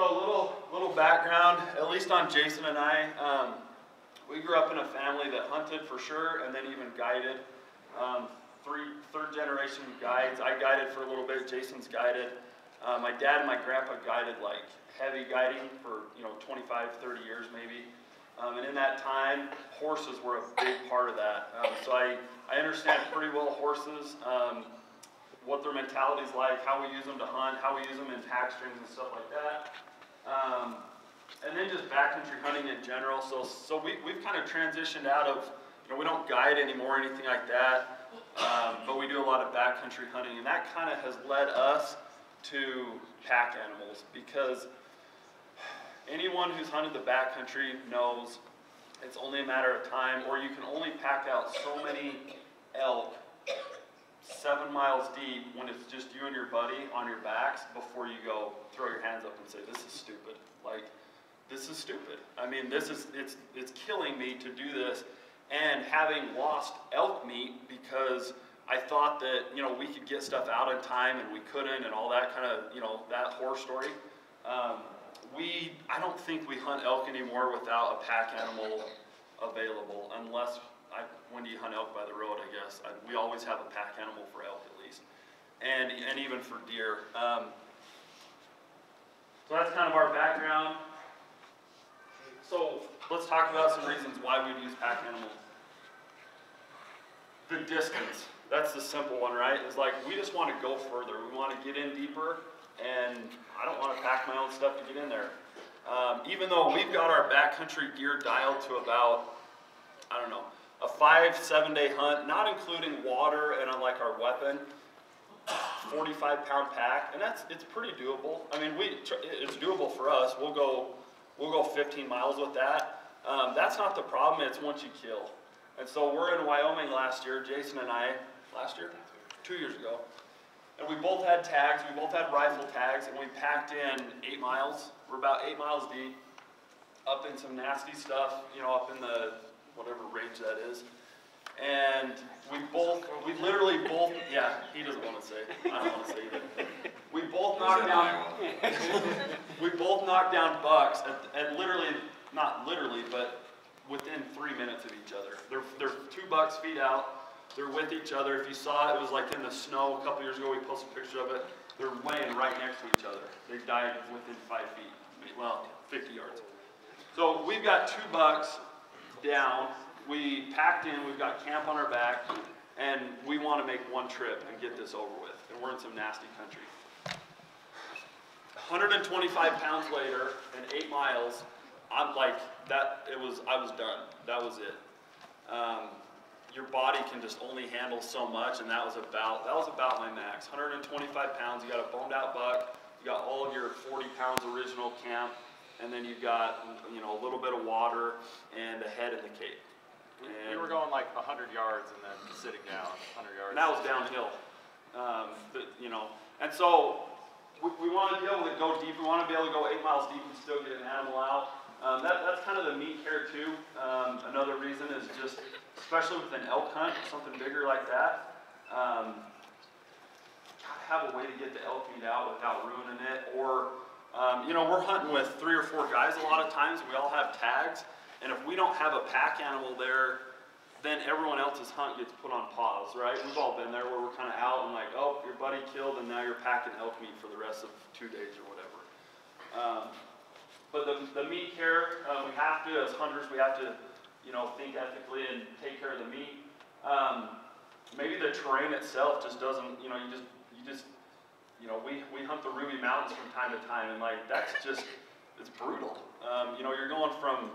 So a little, little background, at least on Jason and I. Um, we grew up in a family that hunted for sure, and then even guided. Um, three, third generation guides. I guided for a little bit. Jason's guided. Uh, my dad and my grandpa guided like heavy guiding for you know 25, 30 years maybe. Um, and in that time, horses were a big part of that. Um, so I, I understand pretty well horses, um, what their mentality's like, how we use them to hunt, how we use them in pack strings and stuff like that. Um, and then just backcountry hunting in general. So, so we, we've kind of transitioned out of, you know, we don't guide anymore or anything like that. Um, but we do a lot of backcountry hunting, and that kind of has led us to pack animals because anyone who's hunted the backcountry knows it's only a matter of time, or you can only pack out so many elk seven miles deep when it's just you and your buddy on your backs before you go throw your hands up and say, This is stupid. Like, this is stupid. I mean, this is it's it's killing me to do this. And having lost elk meat because I thought that you know we could get stuff out in time and we couldn't, and all that kind of you know that horror story. Um, we I don't think we hunt elk anymore without a pack animal available, unless when do you hunt elk by the road? I guess I, we always have a pack animal for elk at least, and and even for deer. Um, so that's kind of our background. So let's talk about some reasons why we'd use pack animals. The distance. That's the simple one, right? It's like we just want to go further. We want to get in deeper, and I don't want to pack my own stuff to get in there. Um, even though we've got our backcountry gear dialed to about, I don't know, a five, seven day hunt, not including water and on like our weapon, 45 pound pack, and that's it's pretty doable. I mean, we it's doable for us. We'll go we'll go 15 miles with that. Um, that's not the problem. It's once you kill. And so we're in Wyoming last year, Jason and I, last year, two years ago, and we both had tags. We both had rifle tags, and we packed in eight miles. We're about eight miles deep, up in some nasty stuff, you know, up in the whatever range that is. And we both, we literally both, yeah, he doesn't want to say. I don't want to say either. We both knocked down, we both knocked down bucks, and, and literally, not literally, but within three minutes of each other. They're, they're two bucks feet out. They're with each other. If you saw it, it was like in the snow a couple years ago. We posted a picture of it. They're laying right next to each other. They died within five feet. Well, 50 yards. So we've got two bucks down. We packed in. We've got camp on our back, and we want to make one trip and get this over with. And we're in some nasty country. 125 pounds later and eight miles, I'm like that. It was I was done. That was it. Um, your body can just only handle so much, and that was about that was about my max. 125 pounds. You got a boned out buck. You got all of your 40 pounds original camp, and then you've got you know a little bit of water and a head in the cape. And we were going like 100 yards and then sitting down 100 yards. And that was downhill. Um, but, you know, and so we, we want to be able to go deep. We want to be able to go eight miles deep and still get an animal out. Um, that, that's kind of the meat here too. Um, another reason is just, especially with an elk hunt, something bigger like that, um, have a way to get the elk meat out without ruining it. Or, um, you know, we're hunting with three or four guys a lot of times. And we all have tags. And if we don't have a pack animal there, then everyone else's hunt gets put on pause, right? We've all been there where we're kind of out and like, oh, your buddy killed and now you're packing elk meat for the rest of two days or whatever. Um, but the, the meat care, uh, we have to, as hunters, we have to, you know, think ethically and take care of the meat. Um, maybe the terrain itself just doesn't, you know, you just, you just, you know, we, we hunt the Ruby Mountains from time to time and like, that's just, it's brutal. Um, you know, you're going from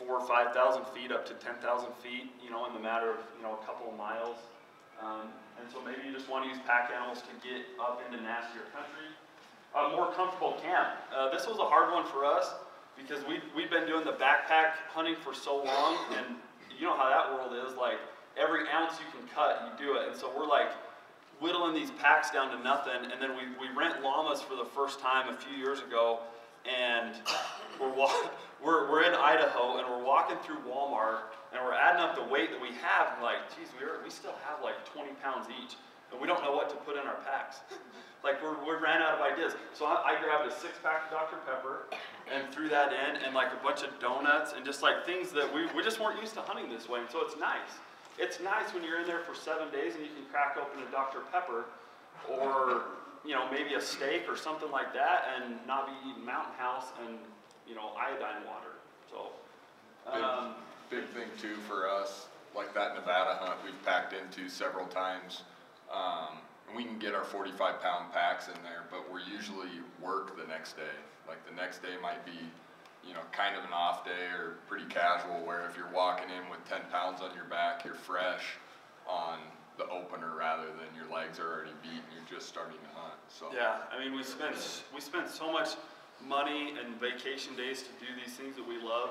four or 5,000 feet up to 10,000 feet, you know, in the matter of, you know, a couple of miles. Um, and so maybe you just want to use pack animals to get up into nastier country. A more comfortable camp. Uh, this was a hard one for us because we, we've been doing the backpack hunting for so long, and you know how that world is. Like, every ounce you can cut, you do it. And so we're like whittling these packs down to nothing, and then we, we rent llamas for the first time a few years ago, and we're walking we're, we're in Idaho and we're walking through Walmart and we're adding up the weight that we have. And like, geez, we, are, we still have like 20 pounds each. and we don't know what to put in our packs. like we're, we ran out of ideas. So I, I grabbed a six pack of Dr. Pepper and threw that in and like a bunch of donuts and just like things that we, we just weren't used to hunting this way. And so it's nice. It's nice when you're in there for seven days and you can crack open a Dr. Pepper or, you know, maybe a steak or something like that and not be eating Mountain House and, you know, iodine water. So, Big, um, big thing too for us, like that Nevada hunt, we've packed into several times. Um, and we can get our forty-five pound packs in there, but we're usually work the next day. Like the next day might be, you know, kind of an off day or pretty casual, where if you're walking in with ten pounds on your back, you're fresh on the opener rather than your legs are already beat and you're just starting to hunt, so. Yeah, I mean, we spent we spend so much money and vacation days to do these things that we love.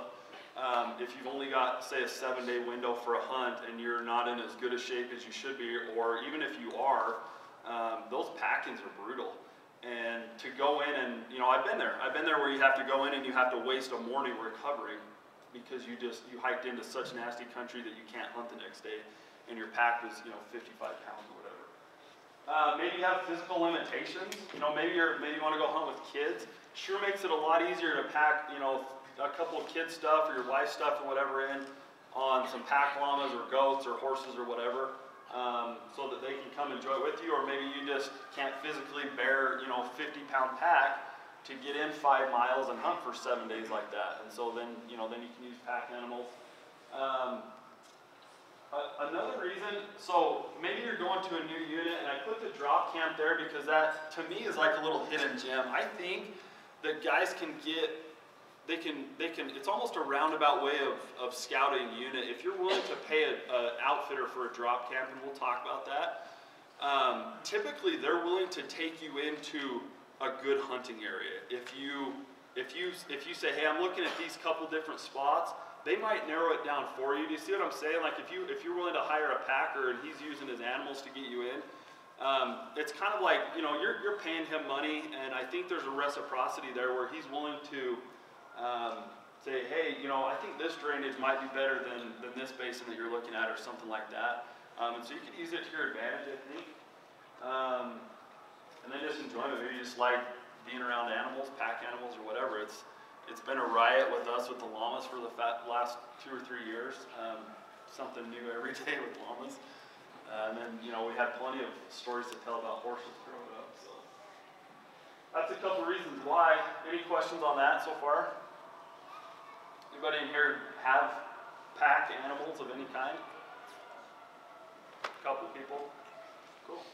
Um, if you've only got, say, a seven-day window for a hunt and you're not in as good a shape as you should be, or even if you are, um, those pack-ins are brutal. And to go in and, you know, I've been there. I've been there where you have to go in and you have to waste a morning recovering because you just, you hiked into such nasty country that you can't hunt the next day and your pack was, you know, 55 pounds or whatever. Uh, maybe you have physical limitations. You know, maybe you're maybe you want to go hunt with kids. Sure makes it a lot easier to pack, you know, a couple of kid stuff or your wife stuff or whatever in on some pack llamas or goats or horses or whatever, um, so that they can come enjoy it with you. Or maybe you just can't physically bear, you know, 50 pound pack to get in five miles and hunt for seven days like that. And so then, you know, then you can use pack animals. Um, a- Another reason, so maybe you're going to a new unit, and I put the drop camp there because that, to me, is like a little hidden gem. I think that guys can get, they can, they can, it's almost a roundabout way of, of scouting unit. If you're willing to pay a, a outfitter for a drop camp, and we'll talk about that, um, typically they're willing to take you into a good hunting area. If you, if you, if you say, hey, I'm looking at these couple different spots, they might narrow it down for you. Do you see what I'm saying? Like if you if you're willing to hire a packer and he's using his animals to get you in, um, it's kind of like you know you're you're paying him money, and I think there's a reciprocity there where he's willing to um, say, hey, you know, I think this drainage might be better than than this basin that you're looking at, or something like that. Um, and so you can use it to your advantage, I think. Um, and then just enjoyment. Maybe you just like being around animals, pack animals, or whatever. It's it's been a riot with us with the llamas for the last two or three years. Um, something new every day with llamas. Uh, and then, you know, we had plenty of stories to tell about horses growing up. So that's a couple reasons why. Any questions on that so far? Anybody in here have pack animals of any kind? A couple people. Cool.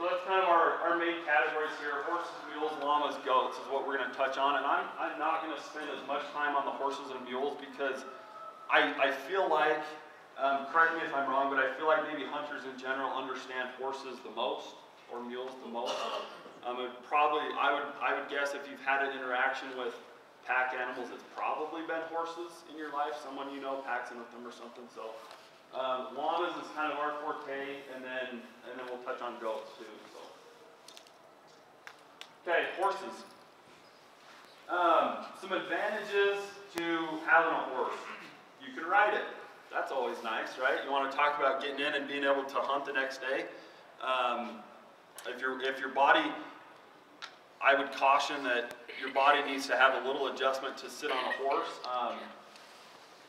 So that's kind of our, our main categories here, horses, mules, llamas, goats is what we're gonna touch on. And I'm, I'm not gonna spend as much time on the horses and mules because I, I feel like, um, correct me if I'm wrong, but I feel like maybe hunters in general understand horses the most or mules the most. Um, probably, I would, I would guess if you've had an interaction with pack animals, it's probably been horses in your life, someone you know packs in with them or something, so. Um, llamas is kind of our forte, and then, and then we'll touch on goats too, so. Okay, horses. Um, some advantages to having a horse. You can ride it. That's always nice, right? You want to talk about getting in and being able to hunt the next day. Um, if your if your body, I would caution that your body needs to have a little adjustment to sit on a horse. Um,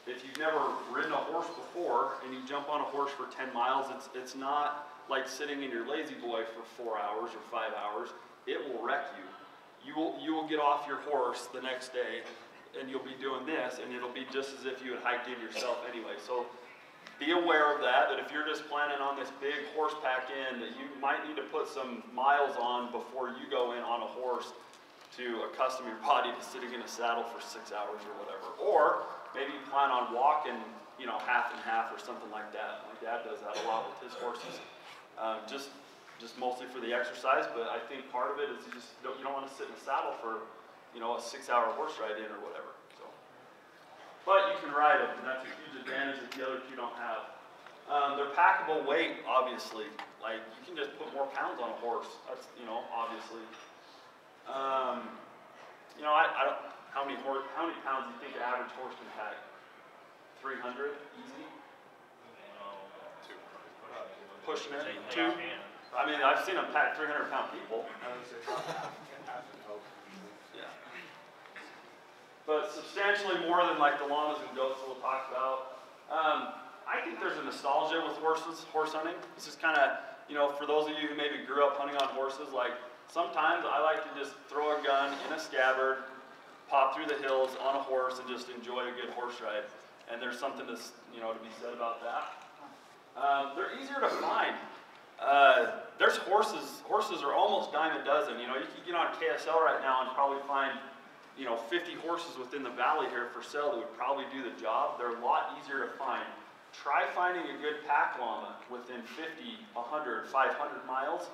if you've never ridden a horse before and you jump on a horse for 10 miles, it's, it's not like sitting in your La-Z-Boy for four hours or five hours. It will wreck you. You will, you will get off your horse the next day and you'll be doing this and it'll be just as if you had hiked in yourself anyway. So be aware of that, that if you're just planning on this big horse pack in, that you might need to put some miles on before you go in on a horse to accustom your body to sitting in a saddle for six hours or whatever. Or maybe you plan on walking, you know, half and half or something like that. My dad does that a lot with his horses. Um, just, just mostly for the exercise, but I think part of it is you just don't, you don't want to sit in a saddle for, you know, a six-hour horse ride in or whatever. But you can ride them, and that's a huge advantage that the other two don't have. Um, they're packable weight, obviously. Like you can just put more pounds on a horse. That's you know, obviously. Um, you know, I, I don't. How many horse? How many pounds do you think an average horse can pack? Three hundred, easy. pushing it, two. I mean, I've seen them pack three hundred pound people. Yeah. But substantially more than like the llamas and goats we'll talk about. Um, I think there's a nostalgia with horses, horse hunting. This is kind of, you know, for those of you who maybe grew up hunting on horses, like sometimes I like to just throw a gun in a scabbard, pop through the hills on a horse and just enjoy a good horse ride. And there's something to, you know, to be said about that. Um, they're easier to find. Uh, there's horses, horses are almost dime a dozen. You know, you can get on KSL right now and probably find, you know, 50 horses within the valley here for sale that would probably do the job. They're a lot easier to find. Try finding a good pack llama within 50, 100, 500 miles,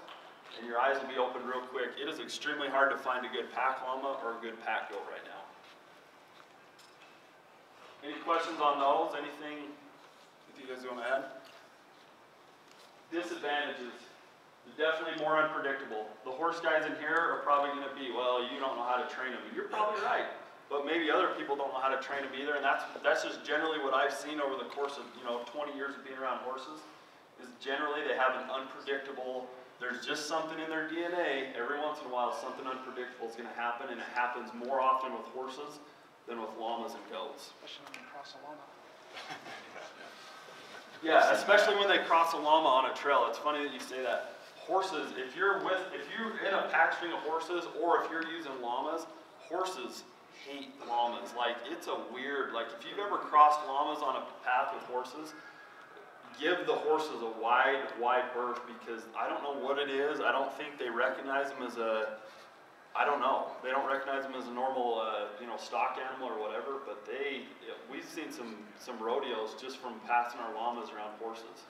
and your eyes will be open real quick. It is extremely hard to find a good pack llama or a good pack goat right now. Any questions on those? Anything that you guys want to add? Disadvantages. Definitely more unpredictable. The horse guys in here are probably going to be, well, you don't know how to train them. You're probably right, but maybe other people don't know how to train them either, and that's that's just generally what I've seen over the course of you know 20 years of being around horses. Is generally they have an unpredictable. There's just something in their DNA. Every once in a while, something unpredictable is going to happen, and it happens more often with horses than with llamas and goats. Especially when cross a llama. Yeah, especially when they cross a llama on a trail. It's funny that you say that. Horses, if you're with, if you're in a pack string of horses, or if you're using llamas, horses hate llamas. Like, it's a weird, like, if you've ever crossed llamas on a path with horses, give the horses a wide, wide berth because I don't know what it is. I don't think they recognize them as a, I don't know. They don't recognize them as a normal, uh, you know, stock animal or whatever. But they, we've seen some some rodeos just from passing our llamas around horses.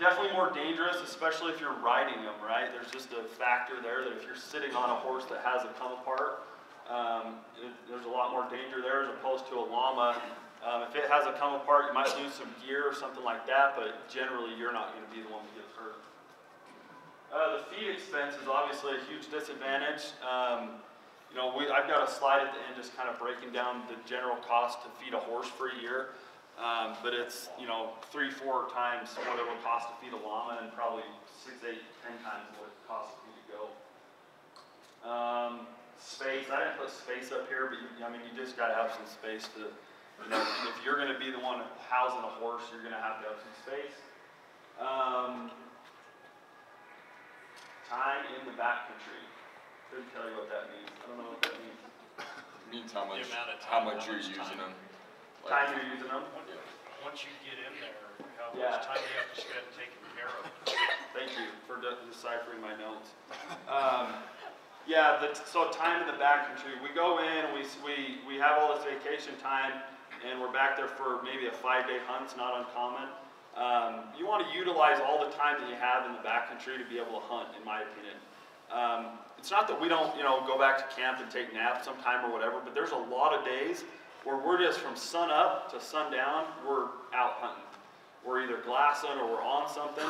Definitely more dangerous, especially if you're riding them. Right? There's just a factor there that if you're sitting on a horse that has a come apart, um, it, there's a lot more danger there as opposed to a llama. Um, if it has a come apart, you might lose some gear or something like that. But generally, you're not going to be the one that gets hurt. Uh, the feed expense is obviously a huge disadvantage. Um, you know, we, I've got a slide at the end just kind of breaking down the general cost to feed a horse for a year. Um, but it's, you know, three, four times what it would cost to feed a llama and probably six, eight, ten times what it costs to feed a goat. Um, space, I didn't put space up here, but you, I mean, you just gotta have some space to, you know, if you're gonna be the one housing a horse, you're gonna have to have some space. Um, time in the backcountry. Couldn't tell you what that means. I don't know what that means. Means how much, how much you're using them. Time you're using them. Once you get in there, how Yeah. much time you have to spend taking care of it? Thank you for de- deciphering my notes. Um, yeah, the, so time in the backcountry, we go in, we, we, we have all this vacation time, and we're back there for maybe a five-day hunt, it's not uncommon. Um, you want to utilize all the time that you have in the backcountry to be able to hunt, in my opinion. Um, it's not that we don't, you know, go back to camp and take naps sometime or whatever, but there's a lot of days where we're just from sun up to sundown, we're out hunting. We're either glassing or we're on something,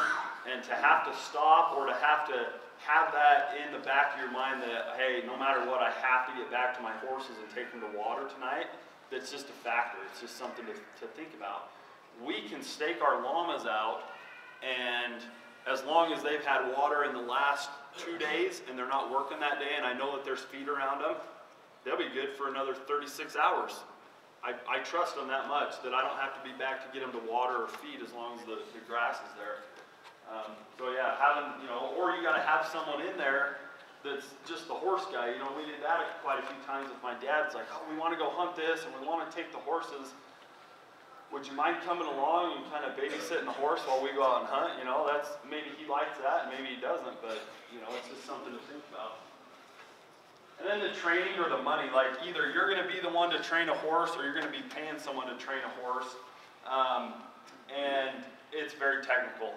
and to have to stop or to have to have that in the back of your mind that, hey, no matter what, I have to get back to my horses and take them to water tonight, that's just a factor. It's just something to, to think about. We can stake our llamas out, and as long as they've had water in the last two days and they're not working that day, and I know that there's feed around them, they'll be good for another 36 hours. I, I trust them that much that I don't have to be back to get them to water or feed as long as the, the grass is there. Um, so yeah, having, you know, or you gotta have someone in there that's just the horse guy. You know, we did that quite a few times with my dad. It's like, oh, we wanna go hunt this and we wanna take the horses. Would you mind coming along and kind of babysitting the horse while we go out and hunt? You know, that's, maybe he likes that, maybe he doesn't, but, you know, it's just something to think about. And then the training or the money, like either you're gonna be the one to train a horse or you're gonna be paying someone to train a horse. Um, and it's very technical.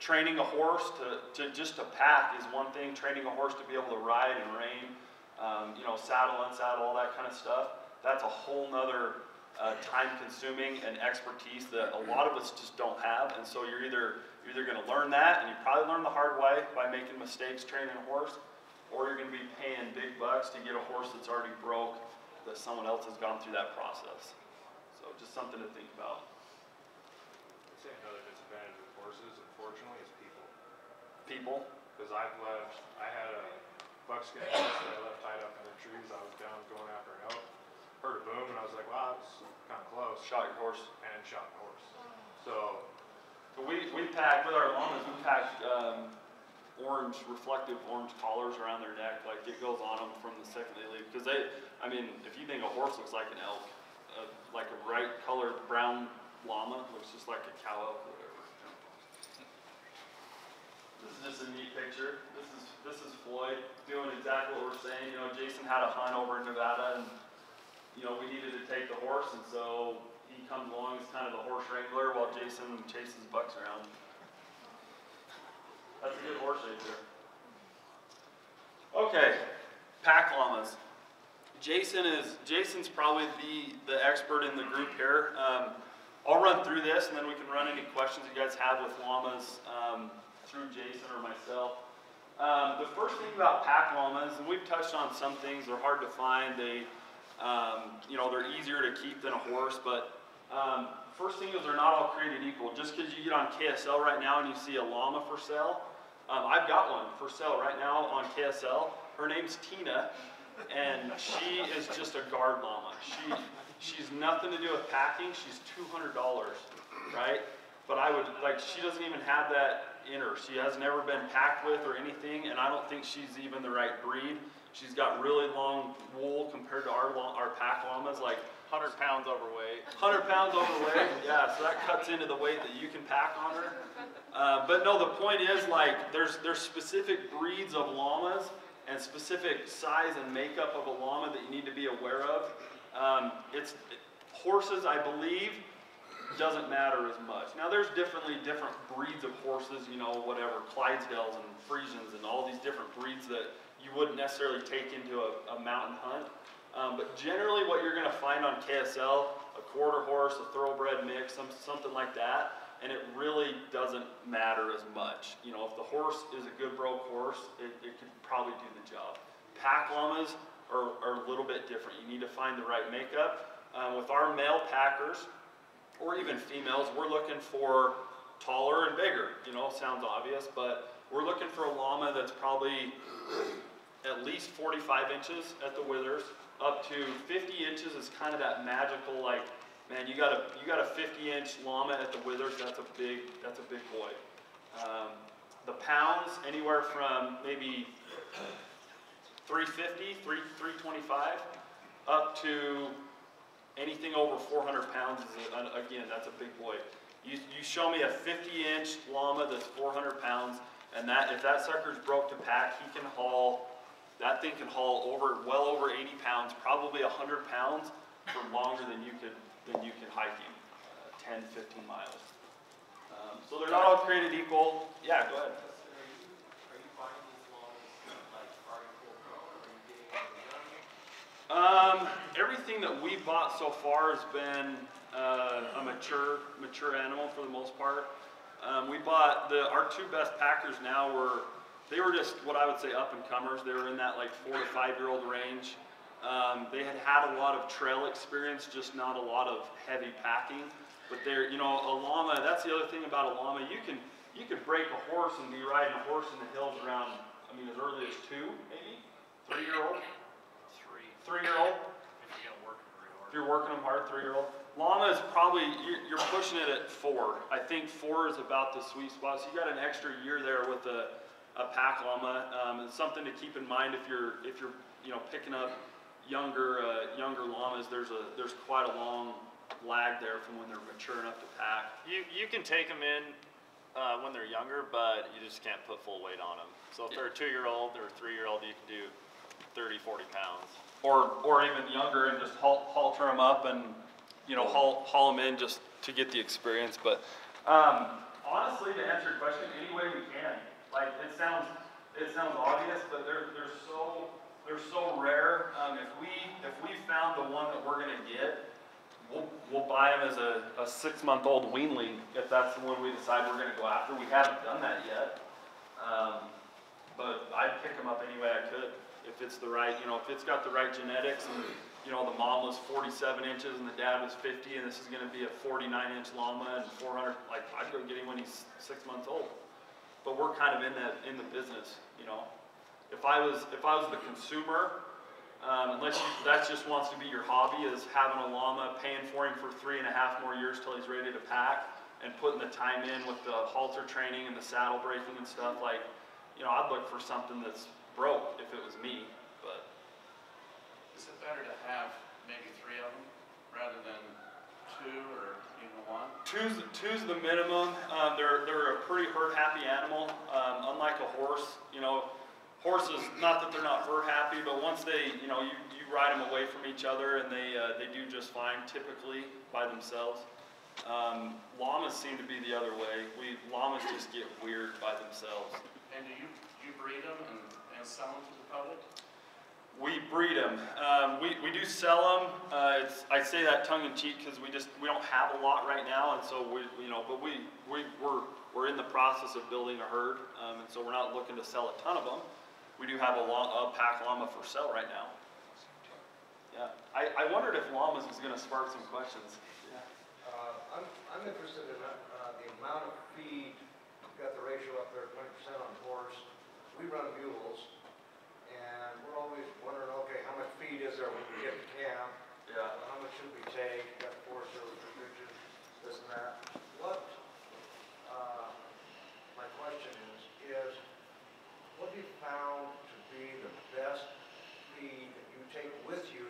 Training a horse to, to just to pack is one thing, training a horse to be able to ride and rein, um, you know, saddle, unsaddle, all that kind of stuff. That's a whole nother uh, time consuming and expertise that a lot of us just don't have. And so you're either, you're either gonna learn that and you probably learn the hard way by making mistakes training a horse, or you're gonna be paying big bucks to get a horse that's already broke, that someone else has gone through that process. So just something to think about. Say another disadvantage with horses, unfortunately, is people. People? Because I've left, I had a buckskin horse that I left tied up in the trees. I was down going after an elk. Heard a boom and I was like, wow, that was kind of close. Shot your horse. And shot the horse. So, But we, we packed, with our llamas, we packed, um, orange, reflective orange collars around their neck, like it goes on them from the second they leave. Cause they, I mean, if you think a horse looks like an elk, uh, like a bright colored brown llama looks just like a cow elk or whatever. This is just a neat picture. This is, this is Floyd doing exactly what we're saying. You know, Jason had a hunt over in Nevada and, you know, we needed to take the horse and so he comes along as kind of the horse wrangler while Jason chases bucks around. That's a good horse right there. Okay, pack llamas. Jason is, Jason's probably the, the expert in the group here. Um, I'll run through this and then we can run any questions you guys have with llamas, um, through Jason or myself. Um, the first thing about pack llamas, and we've touched on some things, they're hard to find, they, um, you know, they're easier to keep than a horse, but, um, first thing is they're not all created equal. Just because you get on KSL right now and you see a llama for sale, um, I've got one for sale right now on KSL. Her name's Tina, and she is just a guard llama. She, she's nothing to do with packing. She's two hundred dollars, right? But I would like. She doesn't even have that in her. She has never been packed with or anything, and I don't think she's even the right breed. She's got really long wool compared to our lo- our pack llamas, like Hundred pounds overweight. 100 pounds overweight, yeah, so that cuts into the weight that you can pack on her. Uh, but no, the point is like there's there's specific breeds of llamas and specific size and makeup of a llama that you need to be aware of. Um, it's horses, I believe, doesn't matter as much. Now there's differently different breeds of horses, you know, whatever Clydesdales and Friesians and all these different breeds that you wouldn't necessarily take into a, a mountain hunt. Um, but generally, what you're going to find on KSL, a quarter horse, a thoroughbred mix, some, something like that, and it really doesn't matter as much. You know, if the horse is a good broke horse, it, it could probably do the job. Pack llamas are, are a little bit different. You need to find the right makeup. Um, with our male packers, or even females, we're looking for taller and bigger. You know, sounds obvious, but we're looking for a llama that's probably at least 45 inches at the withers, up to 50 inches is kind of that magical like, man, you got a you got a 50 inch llama at the withers. That's a big that's a big boy. Um, the pounds anywhere from maybe 350, 3 325, up to anything over 400 pounds is a, again that's a big boy. You, you show me a 50 inch llama that's 400 pounds, and that if that sucker's broke to pack, he can haul. That thing can haul over well over 80 pounds, probably 100 pounds for longer than you could than you can hike him, uh, 10, 15 miles. Um, so they're not all created equal. Yeah, go ahead. Are you finding these laws like already full grown, or are you getting them young? Um, everything that we bought so far has been uh, a mature, mature animal for the most part. Um, we bought the our two best packers now were they were just what I would say up and comers. They were in that like four to five year old range. Um, they had had a lot of trail experience, just not a lot of heavy packing. But they're, you know, a llama. That's the other thing about a llama. You can you could break a horse and be riding a horse in the hills around. I mean, as early as two, maybe three year old, Three, three year old. if you don't work hard. If you're working them hard, three-year-old. Llama is probably, you're, you're pushing it at four. I think four is about the sweet spot. So you got an extra year there with a, a pack llama. Um, it's something to keep in mind if you're, if you're, you know, picking up younger, uh, younger llamas. There's a, there's quite a long lag there from when they're mature enough to pack. You, you can take them in, uh, when they're younger, but you just can't put full weight on them. So if they're a two-year-old or a three-year-old, you can do 30, 40 pounds. Or, or even younger and just hal- halter them up and, you know, haul, haul them in just to get the experience. But, um, honestly, to answer your question, any way we can. Like, it sounds, it sounds obvious, but they're, they're so, they're so rare. Um, if we, if we found the one that we're gonna get, we'll, we'll buy them as a, a six-month-old weanling if that's the one we decide we're gonna go after. We haven't done that yet. Um, but I'd pick them up any way I could. If it's the right, you know, if it's got the right genetics and you know, the mom was forty-seven inches and the dad was fifty, and this is gonna be a forty-nine inch llama and four hundred, like, I'd go get him when he's six months old. But we're kind of in that, in the business, you know? If I was, if I was the consumer, um, unless you, that just wants to be your hobby, is having a llama, paying for him for three and a half more years till he's ready to pack, and putting the time in with the halter training and the saddle breaking and stuff, like, you know, I'd look for something that's broke if it was me, but. Is it better to have maybe three of them rather than two or even one? Two's, two's the minimum. Um, they're, they're a pretty herd happy animal. Um, unlike a horse, you know, horses, not that they're not herd happy, but once they, you know, you, you ride them away from each other and they, uh, they do just fine typically by themselves. Um, llamas seem to be the other way. We, llamas just get weird by themselves. And do you, do you breed them and, and sell them to the public? We breed them. Um, we, we do sell them. Uh, it's, I say that tongue in cheek because we just, we don't have a lot right now. And so we, you know, but we, we, we're, we're in the process of building a herd. Um, and so we're not looking to sell a ton of them. We do have a long, a pack llama for sale right now. Yeah. I, I wondered if llamas was gonna spark some questions. Yeah. Uh, I'm, I'm interested in uh, the amount of feed, you've got the ratio up there, twenty percent on horse. We run mules, and we're always wondering, okay, how much feed is there when we get to camp? Yeah. How much should we take, got four service ridges, this and that. What, uh, my question is, is what have you found to be the best feed that you take with you,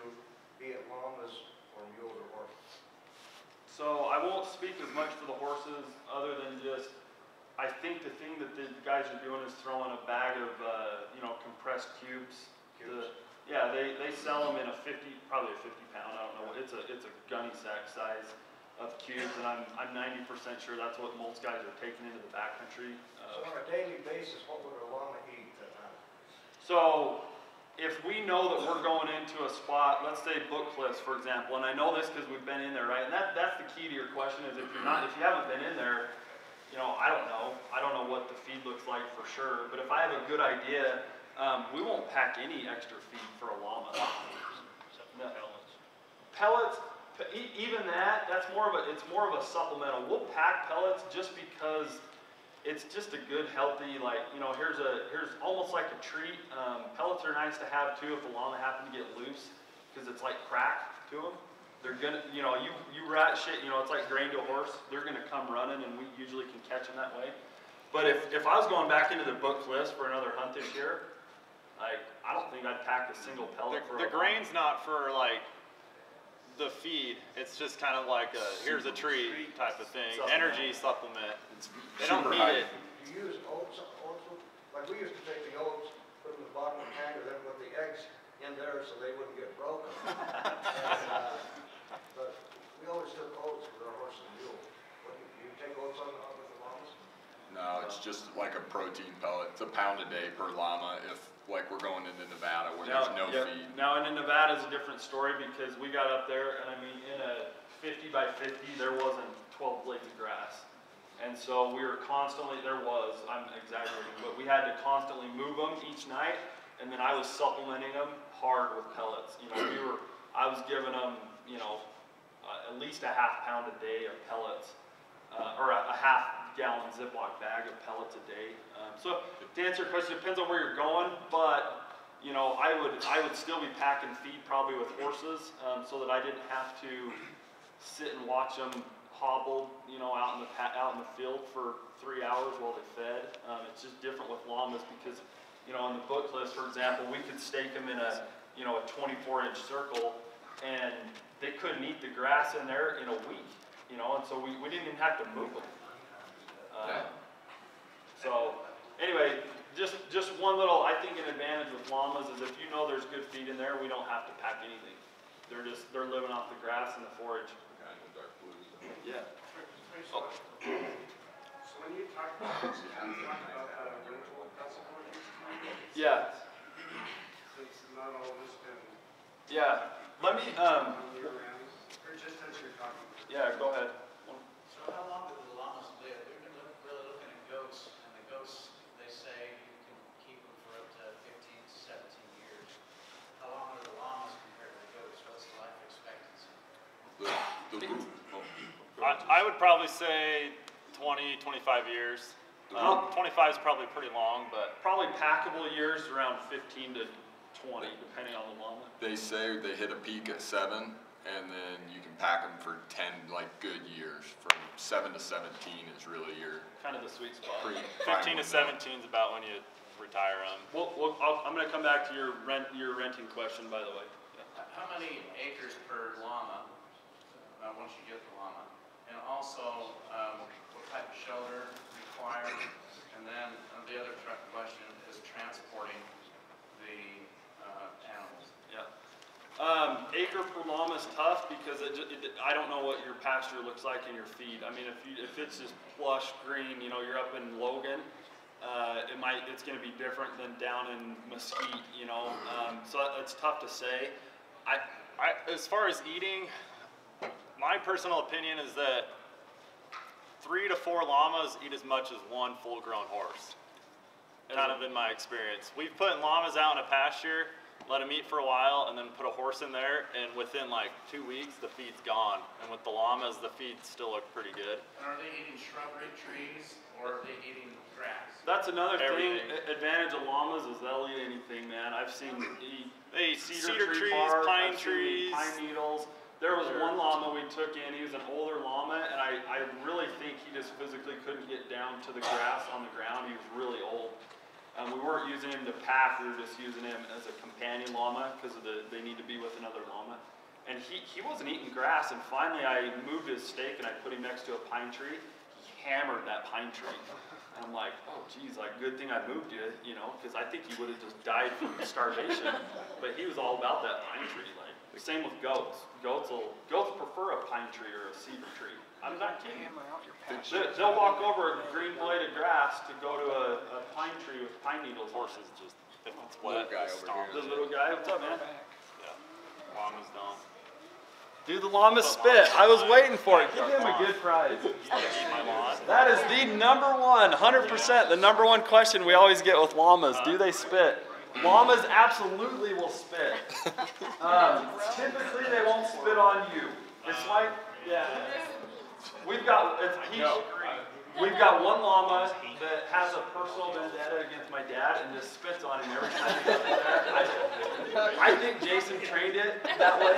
be it llamas or mules or horses? So I won't speak as much for the horses, other than just, I think the thing that the guys are doing is throwing a bag of, uh, you know, compressed cubes. Cubes. The- Yeah, they, they sell them in a fifty, probably a fifty pound, I don't know, it's a, it's a gunny sack size of cubes, and I'm, I'm ninety percent sure that's what most guys are taking into the backcountry. So Uh, on a daily basis, what would a llama eat? So, if we know that we're going into a spot, let's say Book Cliffs, for example, and I know this because we've been in there, right? And that, that's the key to your question is if you're not, if you haven't been in there, you know, I don't know. I don't know what the feed looks like for sure, but if I have a good idea, um, we won't pack any extra feed for a llama. No. pellets. Even that, that's more of a, it's more of a supplemental. We'll pack pellets just because it's just a good, healthy, like, you know, here's a, here's almost like a treat. Um, pellets are nice to have too if a llama happen to get loose, because it's like crack to them. They're gonna, you know, you, you rat shit, you know, it's like grain to a horse, they're gonna come running and we usually can catch them that way. But if, if I was going back into the Book Cliffs for another hunt this year, like, I don't think I'd pack a single The, pellet for a the grain's not for like the feed. It's just kind of like a here's a treat type of thing. Supplement. Energy supplement. It's They don't need high. it. You use oats also, like we used to take the oats, put them in the bottom of the tank, and then put the eggs in there so they wouldn't get broken. And, uh, But we always took oats with our horse and mule. What, do you take oats on, on with the llamas? No, it's just like a protein pellet. It's a pound a day per llama if, like, we're going into Nevada where there's no yeah, feed. Now, in Nevada is a different story because we got up there and I mean, in a fifty by fifty, there wasn't twelve blades of grass. And so we were constantly, there was, I'm exaggerating, but we had to constantly move them each night. And then I was supplementing them hard with pellets. You know, we were, I was giving them, you know, uh, at least a half pound a day of pellets. Uh, or a, a half gallon Ziploc bag of pellets a day. Um, so to answer your question, it depends on where you're going, but you know, I would, I would still be packing feed probably with horses, um, so that I didn't have to sit and watch them hobbled, you know, out in the, out in the field for three hours while they fed. Um, it's just different with llamas because, you know, on the Book Cliffs, for example, we could stake them in a, you know, a twenty-four inch circle and they couldn't eat the grass in there in a week, you know, and so we, we didn't even have to move them. Uh, so, anyway, just, just one little, I think an advantage with llamas is if you know there's good feed in there, we don't have to pack anything. They're just, they're living off the grass and the forage. Kind of dark blues. Yeah. So when you talk about, you talk about the rental, that's Yeah, since not all this been yeah. Let me, um, or just as you're talking. yeah, go ahead. So how long do the llamas live? We've been look- really looking at goats, and the goats, they say you can keep them for up to 15, 17 years. How long are the llamas compared to the goats? What's I, I would probably say 20, 25 years. Um, 25 is probably pretty long, but Probably packable years around fifteen to twenty, depending on the llama. They say they hit a peak at seven, and then you can pack them for ten, like, good years. From seven to seventeen is really your Kind of the sweet spot. 15 to 17 is about when you retire them. Well, well, I'll, I'm gonna come back to your rent, your renting question, by the way. How many acres per llama, uh, once you get the llama? And also, um, what type of shelter required? And then uh, the other question is transporting the, uh, animals. Yeah. Um, acre per llama is tough because it, it, I don't know what your pasture looks like in your feed. I mean, if you, if it's just plush green, you know, you're up in Logan, uh, it might, it's gonna be different than down in Mesquite, you know, um, so it's tough to say. I, I, as far as eating, my personal opinion is that three to four llamas eat as much as one full-grown horse. Kind of in my experience. We've put llamas out in a pasture, let them eat for a while, and then put a horse in there, and within like two weeks, the feed's gone. And with the llamas, the feeds still look pretty good. And are they eating shrubbery trees or are they eating grass? That's another thing, Everything. a- advantage of llamas is they'll eat anything, man. I've seen eat They eat cedar, cedar tree trees, bark, pine I've seen them eat trees. pine needles. There was Sure. one llama we took in, he was an older llama, and I, I really think he just physically couldn't get down to the grass on the ground, he was really old. Um, we weren't using him to pack, we were just using him as a companion llama, because of the, they need to be with another llama. And he, he wasn't eating grass, and finally I moved his stake and I put him next to a pine tree, he hammered that pine tree. And I'm like, oh geez, like good thing I moved you, you know, because I think he would have just died from starvation. But he was all about that pine tree, like, same with goats. Goats will, goats prefer a pine tree or a cedar tree. I'm not kidding. They- They'll walk over a green blade of grass to go to a, a pine tree with pine needles. Horses just, if it's Little wet, guy over stomp. The little guy, what's up, man? Yeah. Llamas don't. Dude, the llama spit. I was waiting for it. Give him a good prize. Eat my lawn. That is the number one, 100%, the number one question we always get with llamas. Do they spit? Llamas absolutely will spit. Um, typically, they won't spit on you. It's like, yeah. We've got, it's, he's, we've got one llama that has a personal vendetta against my dad and just spits on him every time he goes in there. I, I think Jason trained it that way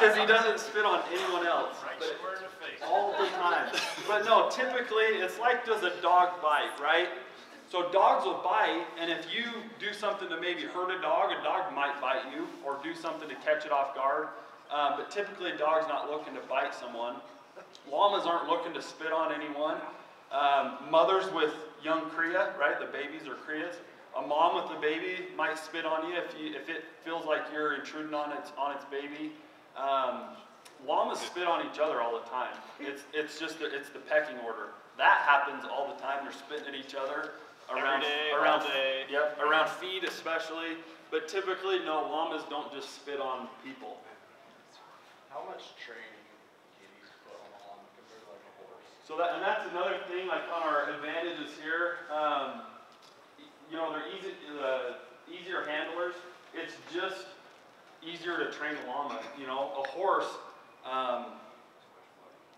because he doesn't spit on anyone else. But Square in the face. all the time. But no, typically it's like does a dog bite, right? So dogs will bite, and if you do something to maybe hurt a dog, a dog might bite you, or do something to catch it off guard. Uh, but typically, a dog's not looking to bite someone. Llamas aren't looking to spit on anyone. Um, mothers with young cria, right? The babies are crias. A mom with a baby might spit on you if you if it feels like you're intruding on its on its baby. Um, llamas spit on each other all the time. It's it's just the, it's the pecking order. That happens all the time. They're spitting at each other around Every day, around all day. Yep, around feed especially. But typically, no, llamas don't just spit on people. How much training do you need to put on a llama compared to like a horse? So that, and that's another thing, like on our advantages here, um, you know, they're easy, uh, easier handlers. It's just easier to train a llama, you know, a horse, um,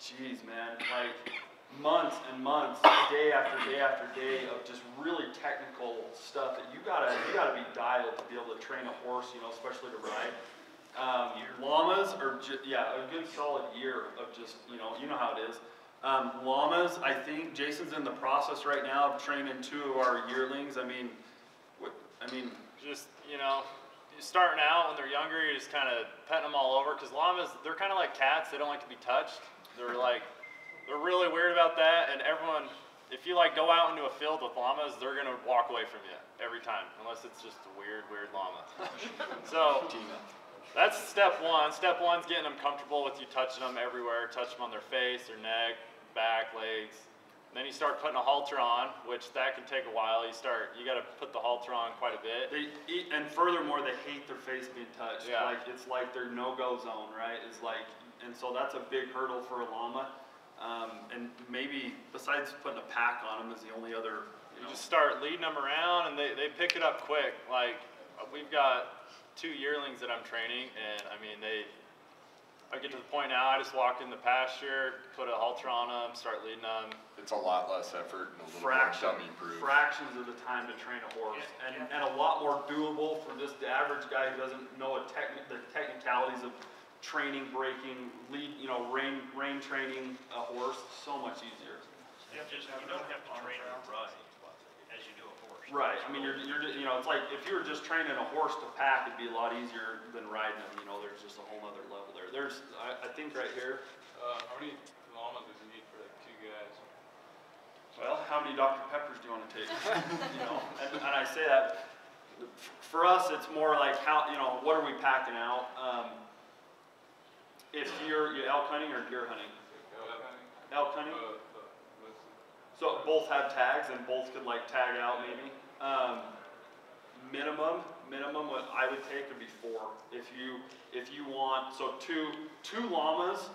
geez, man, like months and months, day after day after day of just really technical stuff that you gotta, you gotta be dialed to be able to train a horse, you know, especially to ride. Um, llamas are ju- yeah, a good solid year of just, you know, you know how it is. Um, llamas, I think Jason's in the process right now of training two of our yearlings. I mean, what, I mean, Just, you know, starting out when they're younger, you're just kind of petting them all over. Because llamas, they're kind of like cats. They don't like to be touched. They're like, they're really weird about that. And everyone, if you like go out into a field with llamas, they're gonna walk away from you every time, unless it's just a weird, weird llama. so that's step one. Step one's getting them comfortable with you touching them everywhere. Touch them on their face, their neck, back, legs. Then you start putting a halter on, which that can take a while. You start, you got to put the halter on quite a bit. they eat, and furthermore, they hate their face being touched. Yeah. Like it's like their no-go zone, right? It's like, and so that's a big hurdle for a llama. Um, and maybe besides putting a pack on them is the only other, you You just start leading them around, and they, they pick it up quick. Like we've got two yearlings that I'm training, and I mean they. I get to the point now, I just walk in the pasture, put a halter on them, start leading them. It's a lot less effort and a little more fraction, dummy proof. fractions of the time to train a horse, and, and a lot more doable for just the average guy who doesn't know a techni- the technicalities of training, breaking, lead, you know, rein, rein training a horse, so much easier. You just, you don't have to train them right as you do a horse. Right, I mean, you're, you're, you know, it's like, if you were just training a horse to pack, it'd be a lot easier than riding them, you know, there's just a whole other level there. There's, I, I think right here, Uh, how many llamas does he need for like two guys? Well, how many Dr. Peppers do you want to take? you know, and, and I say that for us, it's more like how you know what are we packing out. Um, if you're you elk hunting or deer hunting, Elk hunting? elk hunting. Let's see. So both have tags and both could like tag out maybe. Um, minimum, minimum what I would take would be four. If you, if you want, so two, two llamas,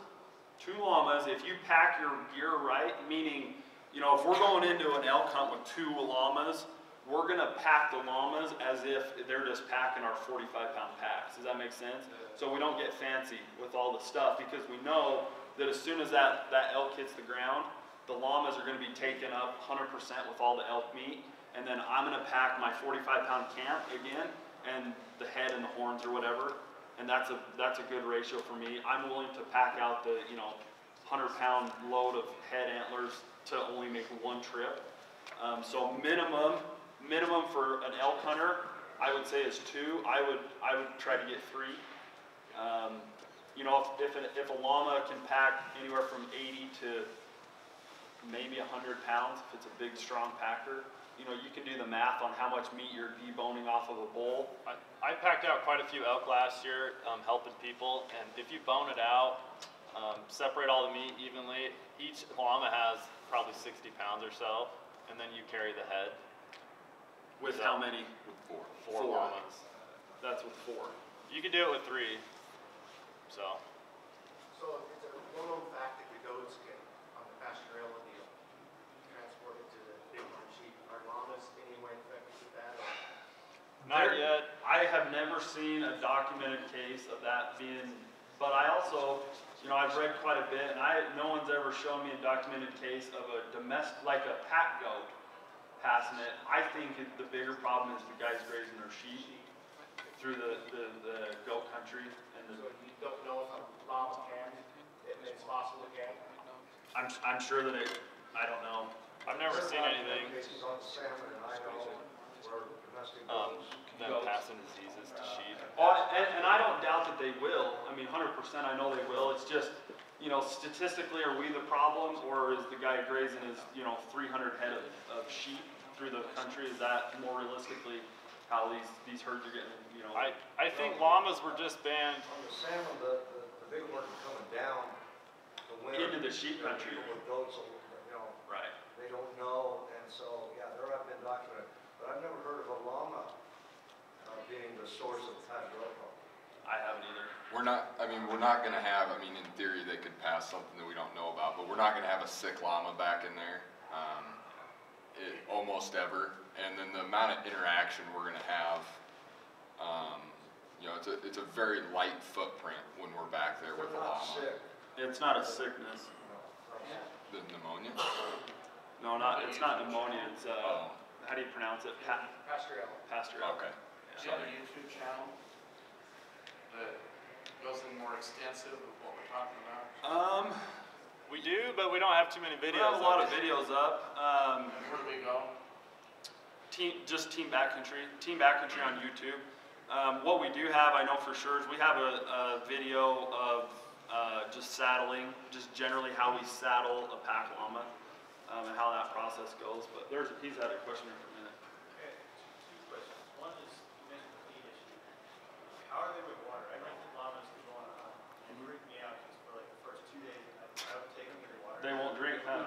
two llamas, if you pack your gear right, meaning, you know, if we're going into an elk hunt with two llamas, we're gonna pack the llamas as if they're just packing our forty-five pound packs. Does that make sense? So we don't get fancy with all the stuff because we know that as soon as that, that elk hits the ground, the llamas are gonna be taken up hundred percent with all the elk meat. And then I'm gonna pack my forty-five pound camp again and the head and the horns or whatever. And that's a, that's a good ratio for me. I'm willing to pack out the, you know, hundred pound load of head antlers to only make one trip. Um, so minimum, minimum for an elk hunter, I would say is two. I would, I would try to get three. Um, you know, if, if, a- if a llama can pack anywhere from eighty to maybe hundred pounds, if it's a big, strong packer, you know, you can do the math on how much meat you're deboning off of a bull. I, I packed out quite a few elk last year, um, helping people, and if you bone it out, um, separate all the meat evenly, each llama has probably sixty pounds or so, and then you carry the head. With how many? With four. Four Four. llamas. That's with four. You can do it with three, so. So it's a well-known fact that the goats can, on the Pasteurella deal, transport it to the bighorn sheep. Are llamas any way affected with that? Not There- yet. I have never seen a documented case of that being, but I also, you know, I've read quite a bit, and I, no one's ever shown me a documented case of a domestic, like a pack goat passing it. I think it- the bigger problem is the guys grazing their sheep through the, the, the goat country, and So the, you don't know if a llama can, and it's possible it can? I'm, I'm sure that it, I don't know. I've never seen anything, Cases on and I know where domestic um, goats. them Goats. passing diseases to sheep. Oh, and, and I don't doubt that they will. I mean, hundred percent, I know they will. It's just, you know, statistically, are we the problem, or is the guy grazing his, you know, three hundred head of, of sheep through the country? Is that more realistically how these, these herds are getting, you know? I, I think llamas were just banned, On the salmon, the, the, the big one coming down the winter. Into the sheep country. People with goats, will, you know, Right. they don't know, and so, yeah, there have been documented, but I've never heard of a llama uh, being the source of Pasteurella problem. I haven't either. We're not, I mean, we're not gonna have, I mean, in theory, they could pass something that we don't know about, but we're not gonna have a sick llama back in there. Um, it, almost ever, and then the amount of interaction we're gonna have, um, you know, it's a, it's a very light footprint when we're back there with They're a llama. sick, It's not a sickness. no, not. The pneumonia? No, not, it's not pneumonia. It's, uh, Oh, how do you pronounce it? Pa- Pasteurella. Pasteurella. okay, Do you have a YouTube channel that goes in more extensive of what we're talking about? Um, we do, but we don't have too many videos. we have a lot of videos up. Um, where do we go? Team, just Team Backcountry, Team Backcountry on YouTube. Um, what we do have, I know for sure, is we have a, a video of uh, just saddling, just generally how we saddle a pack llama um, and how that process goes. But there's, he's had a question here for a minute. Okay, two questions. One is, you mentioned the feed issue. How are they with water? I know the llamas can go on a hunt, and it freaked me out because for like the first two days, I I don't take them to the water. They won't drink, huh?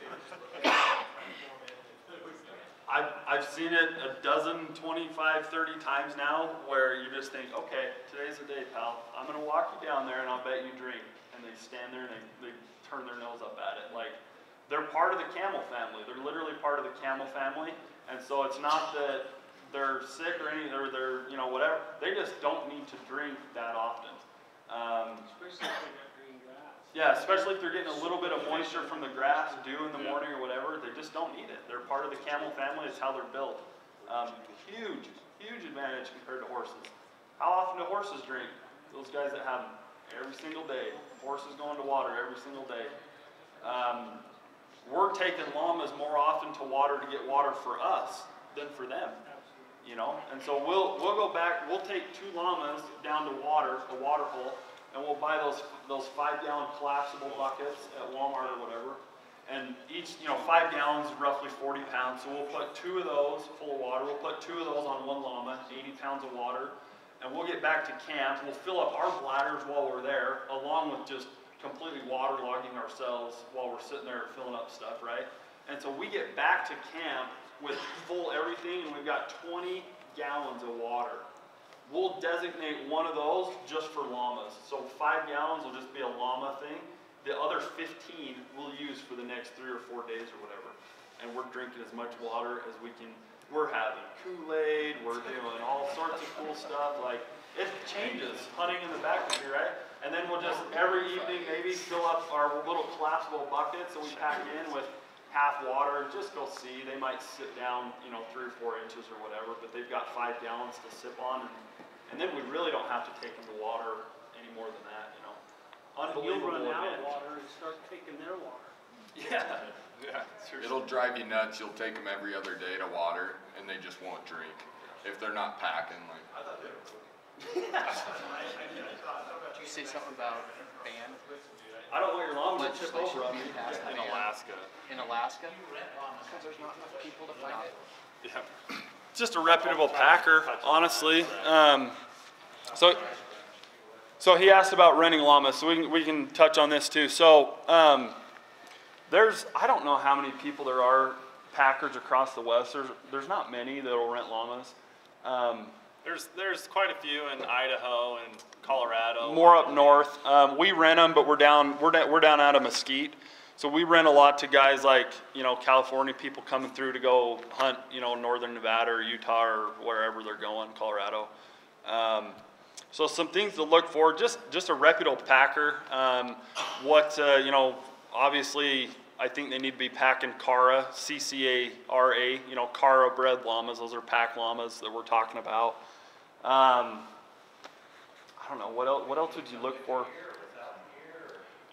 They would just look at it, try to pull 'em in, and it was- I've, seen it a dozen, 25, 30 times now where you just think, okay, today's the day, pal. I'm gonna walk you down there and I'll bet you drink. And they stand there and they, they turn their nose up at it. Like, they're part of the camel family. They're literally part of the camel family. And so it's not that they're sick or any, or they're, you know, whatever. They just don't need to drink that often. Um, Especially if they got green grass. Yeah, especially if they're getting a little bit of moisture from the grass, dew in the morning or whatever, they just don't need it. They're part of the camel family, it's how they're built. Um, huge, huge advantage compared to horses. How often do horses drink? Those guys that have them, every single day. Horses going to water every single day. Um, we're taking llamas more often to water to get water for us than for them. You know, and so we'll we'll go back. We'll take two llamas down to water, a water hole, and we'll buy those those five gallon collapsible buckets at Walmart or whatever. And each, you know, five gallons is roughly 40 pounds. So we'll put two of those full of water. We'll put two of those on one llama, 80 pounds of water. And we'll get back to camp. We'll fill up our bladders while we're there, along with just completely waterlogging ourselves while we're sitting there filling up stuff, right? And so we get back to camp with full everything, and we've got 20 gallons of water. We'll designate one of those just for llamas. So five gallons will just be a llama thing. The other 15 we'll use for the next three or four days or whatever. And we're drinking as much water as we can. We're having Kool-Aid, we're doing all sorts of cool stuff. Like, it changes hunting in the backcountry, right? And then we'll just, every evening, maybe fill up our little collapsible buckets that we pack in with half water, just go see. They might sit down, you know, three or four inches or whatever, but they've got five gallons to sip on. And, and then we really don't have to take them to water any more than that, you know. And you'll run out of advantage. water and start taking their water. Yeah. Yeah, seriously. It'll drive you nuts. You'll take them every other day to water, and they just won't drink if they're not packing. Like I thought they were. Did you say something about ban I don't want your llama to tip legislation over on me. being passed In Alaska. in Alaska? Because there's not enough people to fight it. Yeah. Just a reputable packer, honestly. Um, so, so he asked about renting llamas, so we can, we can touch on this too. So, um, there's, I don't know how many people there are packers across the West. There's, there's not many that'll rent llamas. Um, There's there's quite a few in Idaho and Colorado. more up north. Um, we rent them, but we're down, we're, da- we're down out of Mesquite. So we rent a lot to guys like, you know, California people coming through to go hunt, you know, northern Nevada or Utah or wherever they're going, Colorado. Um, so some things to look for, just, just a reputable packer. Um, what, uh, you know, obviously, I think they need to be packing CARA, C-C-A-R-A, you know, CARA bred llamas. Those are pack llamas that we're talking about. Um, I don't know, what else, what else would you look for?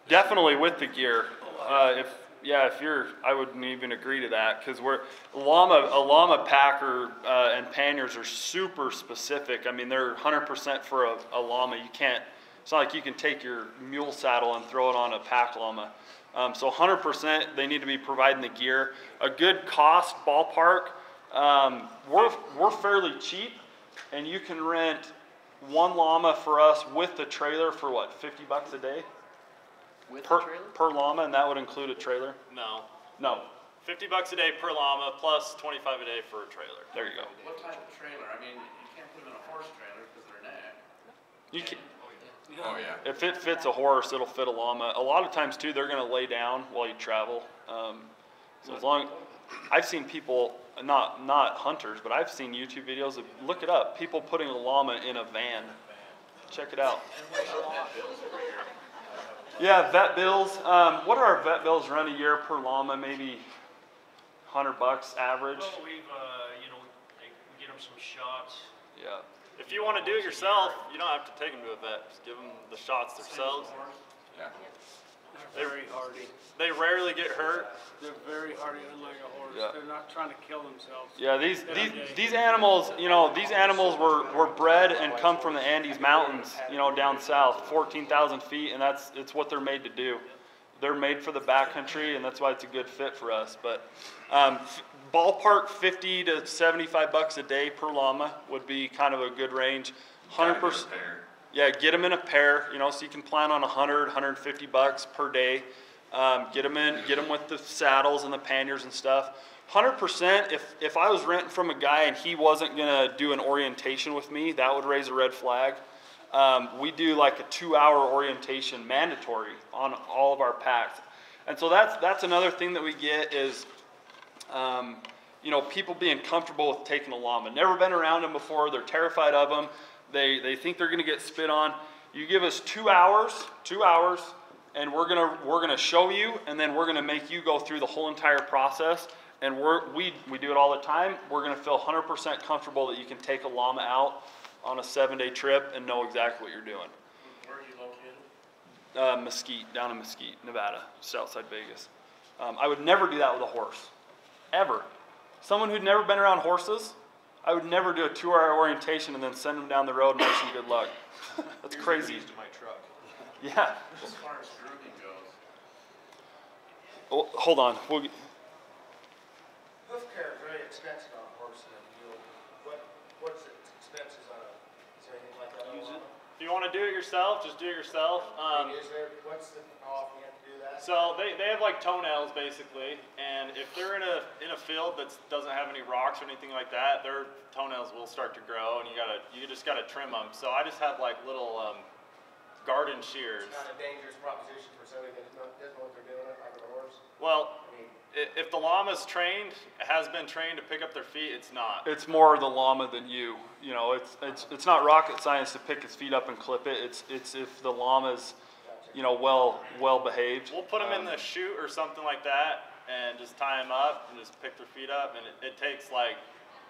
Definitely with the gear. Uh, if, yeah, if you're, I wouldn't even agree to that, cause we're, llama, a llama packer, uh, and panniers are super specific. I mean, they're hundred percent for a, a llama. You can't, it's not like you can take your mule saddle and throw it on a pack llama. Um, so hundred percent, they need to be providing the gear. A good cost ballpark, um, we're, we're fairly cheap, and you can rent one llama for us with the trailer for what, fifty bucks a day? With the Per, trailer? per llama, and that would include a trailer? No. No, 50 bucks a day per llama plus 25 a day for a trailer. there you go. What type of trailer? I mean, you can't put them in a horse trailer because they're neck. You can, oh yeah. if it fits a horse, it'll fit a llama. A lot of times too, they're gonna lay down while you travel. Um, so as long, I've seen people, not, not hunters, but I've seen YouTube videos of, look it up, people putting a llama in a van. Check it out. Yeah, vet bills. Um, what do our vet bills run a year per llama? Maybe hundred bucks average. Well, we've, uh, you know, they- we get them some shots. Yeah. If you want to do it yourself, you don't have to take them to a vet. Just give them the shots themselves. Yeah. They're very hardy. They rarely get hurt. They're very hardy, unlike a horse. Yeah. They're not trying to kill themselves. Yeah, these these, these animals, you know, these animals were, were bred and come from the Andes Mountains, you know, down south, 14,000 feet, and that's it's what they're made to do. They're made for the backcountry, and that's why it's a good fit for us. But um, ballpark 50 to 75 bucks a day per llama would be kind of a good range. 100%. Yeah, get them in a pair, you know, so you can plan on 100, 150 bucks per day. Um, get them in, get them with the saddles and the panniers and stuff. 100%, if, if I was renting from a guy and he wasn't gonna do an orientation with me, that would raise a red flag. Um, we do like a two hour orientation mandatory on all of our packs. And so that's, that's another thing that we get is, um, you know, people being comfortable with taking a llama. Never been around them before. They're terrified of them. They, they think they're going to get spit on. You give us two hours, two hours, and we're gonna, we're gonna show you, and then we're gonna make you go through the whole entire process. And we're, we, we do it all the time. We're gonna feel hundred percent comfortable that you can take a llama out on a seven-day trip and know exactly what you're doing. Where are you located? Uh, Mesquite, down in Mesquite, Nevada, just outside Vegas. Um, I would never do that with a horse, ever. Someone who'd never been around horses, I would never do a two-hour orientation and then send them down the road and wish them good luck. That's crazy. to my truck. Yeah. As far as grooming goes, Oh, hold on. We'll, get- Hoof care is very expensive on a horse and a mule. What, what's the expenses on a, is there anything like that? on a Use it. llama? If you want to do it yourself, just do it yourself. Um, Is there, what's the, often you have to do that? So they, they have like toenails basically, and if they're in a in a field that doesn't have any rocks or anything like that, their toenails will start to grow, and you gotta you just gotta trim them. So I just have like little um, garden shears. It's not a dangerous proposition for somebody that doesn't know- what they're doing, like a horse. Well, I mean, i- if the llama's trained, has been trained to pick up their feet, it's not. it's more the llama than you. You know, it's, it's, it's not rocket science to pick its feet up and clip it. It's, it's if the llama's, you know, well, well behaved. We'll put them in Um, the chute or something like that, and just tie them up and just pick their feet up, and it, it takes like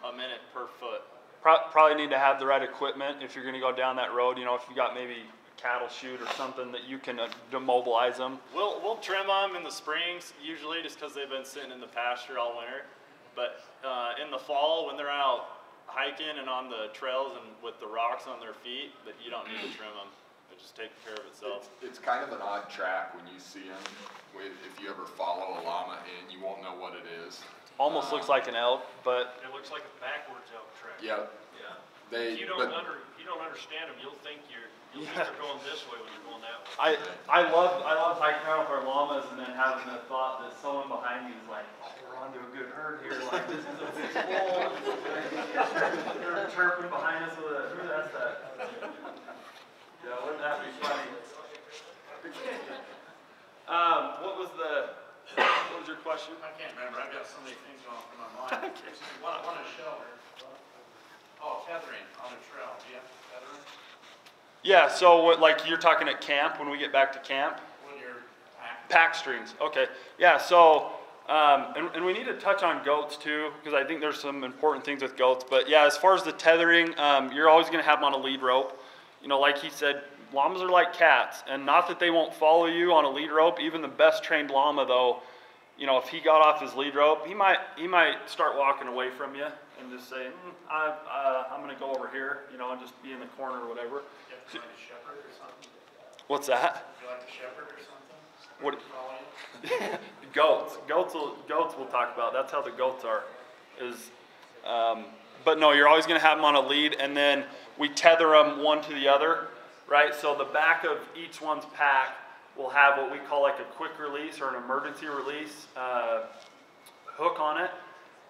a minute per foot. Pro- Probably need to have the right equipment if you're gonna go down that road, you know, if you got maybe cattle chute or something that you can uh, demobilize them. We'll, we'll trim them in the springs usually just because they've been sitting in the pasture all winter. But uh, in the fall, when they're out hiking and on the trails and with the rocks on their feet, that you don't need to trim them. It just takes care of itself. It's, it's kind of an odd track when you see them. If you ever follow a llama in, you won't know what it is. Almost looks like an elk, but It looks like a backwards elk track. Yeah, Yeah. They, If you don't but under, if you don't understand them, you'll think you're, you'll think they're going this way when you're going that way. I, I love, I love hiking around with our llamas and then having the thought that someone behind me is like, oh, we're onto a good herd here, like this is a big bull. They're chirping behind us with a, who that's that? Yeah, wouldn't that be funny? Um, what was the, what was your question? I can't remember, I've got so many things going through my mind. One, one is shelter. Oh, tethering on a trail, do tethering Yeah, so what, like you're talking at camp, when we get back to camp? when you're packing? Pack strings, okay. Yeah, so, um, and, and we need to touch on goats too, because I think there's some important things with goats. But yeah, as far as the tethering, um, you're always gonna have them on a lead rope. You know, like he said, llamas are like cats, and not that they won't follow you on a lead rope. Even the best trained llama, though, you know, if he got off his lead rope, he might he might start walking away from you and just say, mm, I, uh, I'm gonna go over here, you know, and just be in the corner or whatever. You have to find a shepherd or something? What's that? You like a shepherd or something? What- goats. Goats will goats we'll talk about. That's how the goats are. Is um, but no, you're always going to have them on a lead, and then we tether them one to the other, right? So the back of each one's pack will have what we call like a quick release or an emergency release uh, hook on it.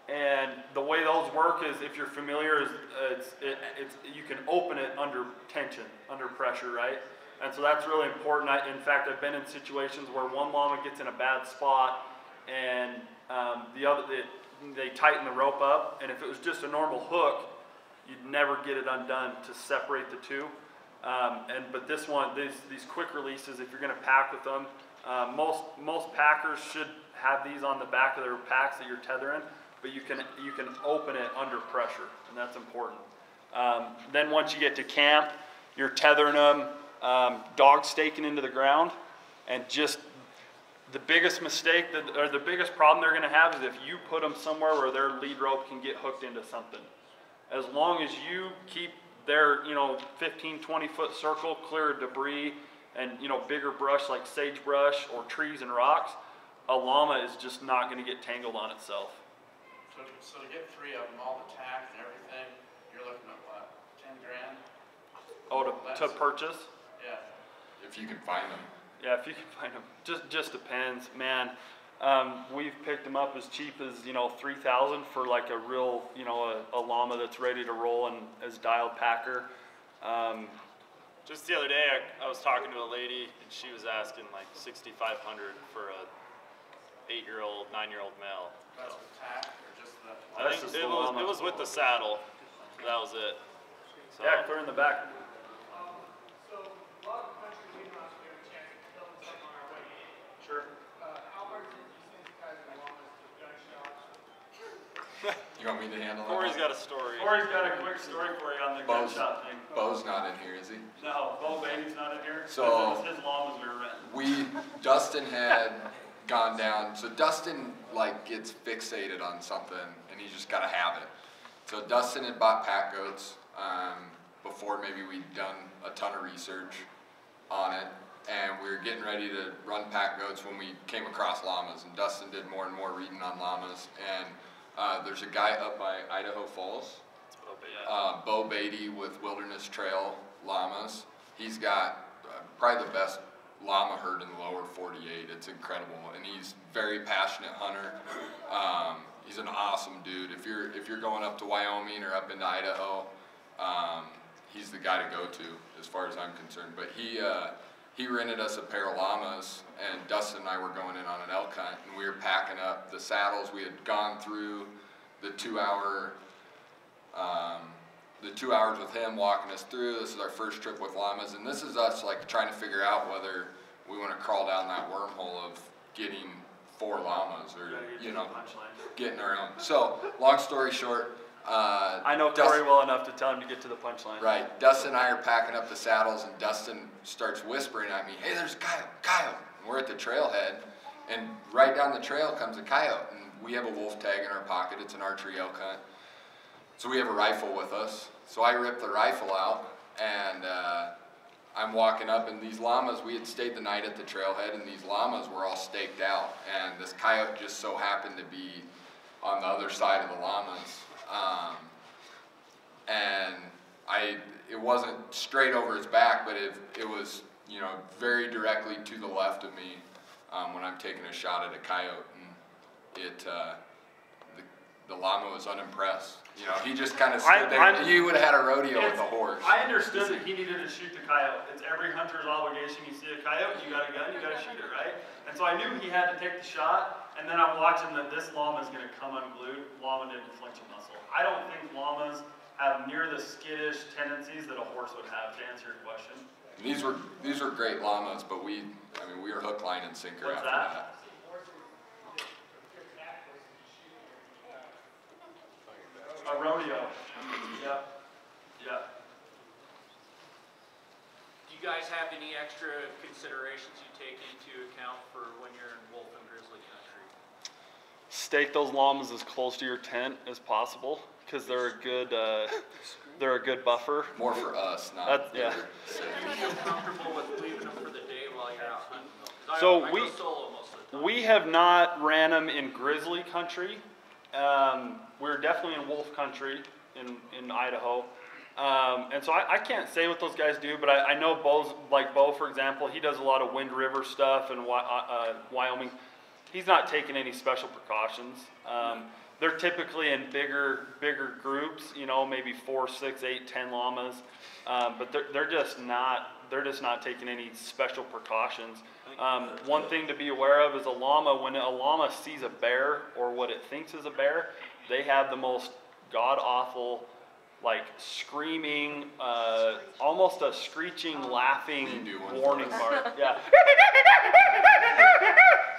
And the way those work is, if you're familiar, is it's, it, it's you can open it under tension, under pressure, right? And so that's really important. I, in fact, I've been in situations where one llama gets in a bad spot, and um, the other they, they tighten the rope up. And if it was just a normal hook, you'd never get it undone to separate the two. Um, and but this one, these these quick releases, if you're going to pack with them, uh, most most packers should have these on the back of their packs that you're tethering. But you can you can open it under pressure, and that's important. Um, then once you get to camp, you're tethering them, um, dog staking into the ground, and just the biggest mistake that, or the biggest problem they're going to have is if you put them somewhere where their lead rope can get hooked into something. As long as you keep their, you know, 15, 20 foot circle clear of debris and, you know, bigger brush like sagebrush or trees and rocks, a llama is just not going to get tangled on itself. So, so to get three of them, all the tax and everything, you're looking at what, ten grand? Oh, to, to Less. purchase? Yeah. if you can find them. Yeah, if you can find them, just just depends, man. Um, we've picked them up as cheap as you know three thousand for like a real you know a, a llama that's ready to roll and as dialed packer. Um, Just the other day, I, I was talking to a lady and she was asking like 6,500 for a eight-year-old, nine-year-old male. That's the tack or just the? I think it was, it was with the saddle. That was it. So. Yeah, clear in the back. You want me to handle it? Corey's got a story. Corey's got a quick story for you on the Bo's, gunshot thing. Bo's not in here, is he? No, Bo Baby's not in here. So his lawn was we were renting. We Dustin had gone down. So Dustin like gets fixated on something and he's just gotta have it. So Dustin had bought pack goats, um, before maybe we'd done a ton of research on it. And we were getting ready to run pack goats when we came across llamas and Dustin did more and more reading on llamas. And, uh, there's a guy up by Idaho Falls, Oh, uh, Bo Beatty with Wilderness Trail llamas. He's got uh, probably the best llama herd in the lower 48. It's incredible, and he's very passionate hunter. Um, he's an awesome dude. If you're if you're going up to Wyoming or up into Idaho, um, he's the guy to go to as far as I'm concerned. But he uh, he rented us a pair of llamas, and Dustin and I were going in on an elk hunt, and we were packing up the saddles. We had gone through the two-hour um, the two hours with him walking us through. This is our first trip with llamas, and this is us like trying to figure out whether we want to crawl down that wormhole of getting four llamas or you know getting our own. So long story short, uh, I know Dustin- Corey well enough to tell him to get to the punchline. Right. Dustin and I are packing up the saddles, and Dustin starts whispering at me, "Hey, there's a coyote, coyote!" And we're at the trailhead, and right down the trail comes a coyote, and we have a wolf tag in our pocket. It's an archery elk hunt, so we have a rifle with us. So I rip the rifle out, and uh, I'm walking up, and these llamas. We had stayed the night at the trailhead, and these llamas were all staked out, and this coyote just so happened to be on the other side of the llamas. Um, and I it wasn't straight over his back, but it it was you know very directly to the left of me um, when I'm taking a shot at a coyote, and it uh, the, the llama was unimpressed. You know, he just kind of I- stood there. I'm- you would have had a rodeo with a horse. I understood that he needed to shoot the coyote. It's every hunter's obligation. You see a coyote, you got a gun, you got to shoot it, right? And so I knew he had to take the shot. And then I'm watching that this llama is going to come unglued. Llama didn't flinch a muscle. I don't think llamas have near the skittish tendencies that a horse would have. To answer your question, these were these were great llamas, but we I mean we were hook, line, and sinker What's after that? that. a rodeo. Yep. Yep. Do you guys have any extra considerations you take into account for when you're in wolf and grizzly country? Stake those llamas as close to your tent as possible because they're a good uh, they're a good buffer. More for us, not That's- yeah. their sake. Do you feel comfortable with leaving them for the day while you're out hunting them? 'Cause I- So I we- go solo most of the time. We have not ran them in grizzly country. Um, we're definitely in wolf country in, in Idaho. Um, and so I, I can't say what those guys do, but I, I know Bo's, like Bo, for example, he does a lot of Wind River stuff in uh, uh, Wyoming. He's not taking any special precautions. Um, they're typically in bigger, bigger groups, you know, maybe four, six, eight, ten llamas. Um, but they're, they're just not, they're just not taking any special precautions. Um, one thing to be aware of is a llama, when a llama sees a bear or what it thinks is a bear, they have the most god awful, like screaming, uh, almost a screeching, laughing Can you do one for warning bark. Yeah.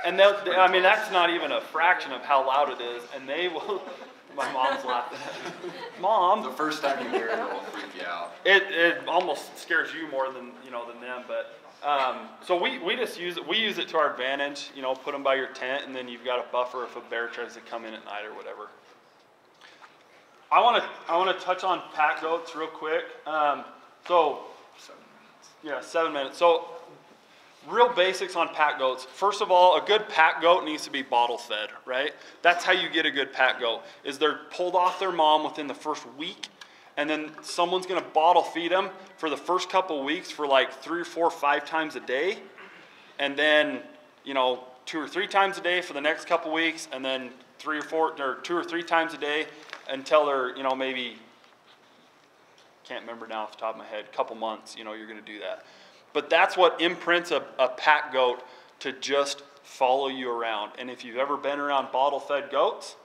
And they'll, they- I mean, that's not even a fraction of how loud it is, and they will, my mom's laughing at me. Mom, The first time you hear it, it'll freak you out. it, it almost scares you more than, you know, than them, but, um, so we, we just use it, we use it to our advantage, you know, put them by your tent, and then you've got a buffer if a bear tries to come in at night or whatever. I wanna, I wanna touch on pack goats real quick, um, so, yeah, seven minutes. So, real basics on pack goats. First of all, a good pack goat needs to be bottle fed, right? That's how you get a good pack goat. Is they're pulled off their mom within the first week, and then someone's gonna bottle feed them for the first couple weeks for like three or four, five times a day, and then you know two or three times a day for the next couple weeks, and then three or four or two or three times a day until they're you know maybe can't remember now off the top of my head, a couple months, you know, you're gonna do that. But that's what imprints a, a pack goat to just follow you around. And if you've ever been around bottle fed goats,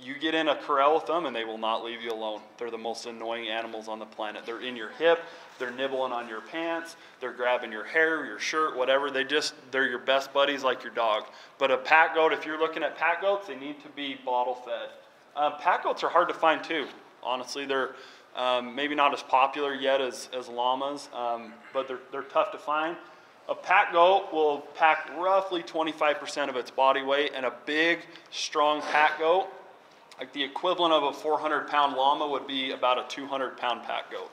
you get in a corral with them and they will not leave you alone. They're the most annoying animals on the planet. They're in your hip, they're nibbling on your pants, they're grabbing your hair, your shirt, whatever. They just, they're your best buddies like your dog. But a pack goat, if you're looking at pack goats, they need to be bottle fed. Um, pack goats are hard to find too. Honestly, they're um, maybe not as popular yet as, as llamas, um, but they're, they're tough to find. A pack goat will pack roughly 25% of its body weight, and a big, strong pack goat, like the equivalent of a 400 pound llama, would be about a 200 pound pack goat.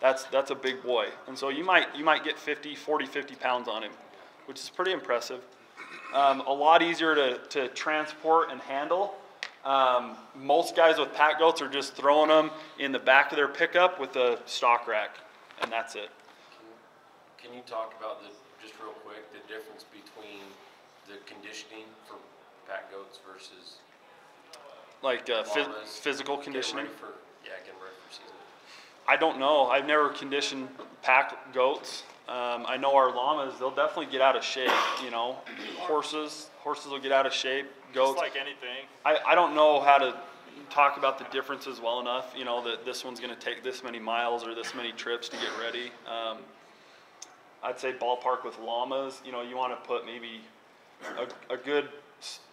That's, that's a big boy. And so you might, you might get 50, 40, 50 pounds on him, which is pretty impressive. Um, a lot easier to, to transport and handle. Um, most guys with pack goats are just throwing them in the back of their pickup with a stock rack, and that's it. Can you talk about the, just real quick, the difference between the conditioning for pack goats versus Like uh, phys- Llamas. physical getting conditioning. ready for, yeah, getting ready for season? I don't know. I've never conditioned pack goats. Um, I know our llamas, they'll definitely get out of shape, you know. Horses, horses will get out of shape. Just Goats, like anything. I, I don't know how to talk about the differences well enough, you know, that this one's gonna take this many miles or this many trips to get ready. Um, I'd say ballpark with llamas, you know, you wanna put maybe a, a good,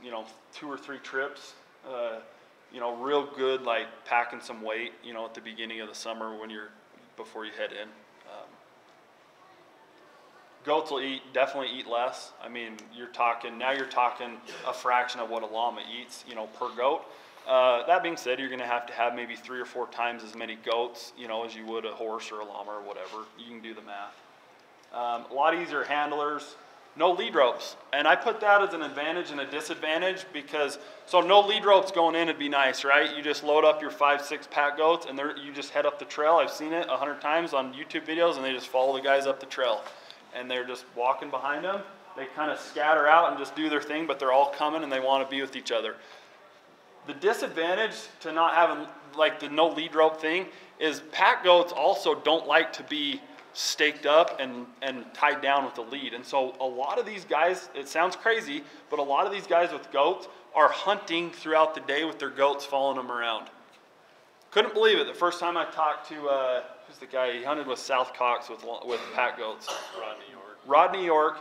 you know, two or three trips, uh, you know, real good, like packing some weight, you know, at the beginning of the summer when you're, before you head in. Um, Goats will eat, definitely eat less. I mean, you're talking, now you're talking a fraction of what a llama eats, you know, per goat. Uh, that being said, you're gonna have to have maybe three or four times as many goats, you know, as you would a horse or a llama or whatever. You can do the math. Um, a lot easier handlers, no lead ropes. And I put that as an advantage and a disadvantage because, so no lead ropes going in would be nice, right? You just load up your five, six pack goats and they're, you just head up the trail. I've seen it a hundred times on YouTube videos and they just follow the guys up the trail. And they're just walking behind them. They kind of scatter out and just do their thing, but they're all coming and they want to be with each other. The disadvantage to not having like the no lead rope thing is pack goats also don't like to be staked up and, and tied down with a lead. And so a lot of these guys, it sounds crazy, but a lot of these guys with goats are hunting throughout the day with their goats following them around. Couldn't believe it. The first time I talked to, uh, who's the guy? He hunted with South Cox with, with pack goats. Rodney York. Rodney York,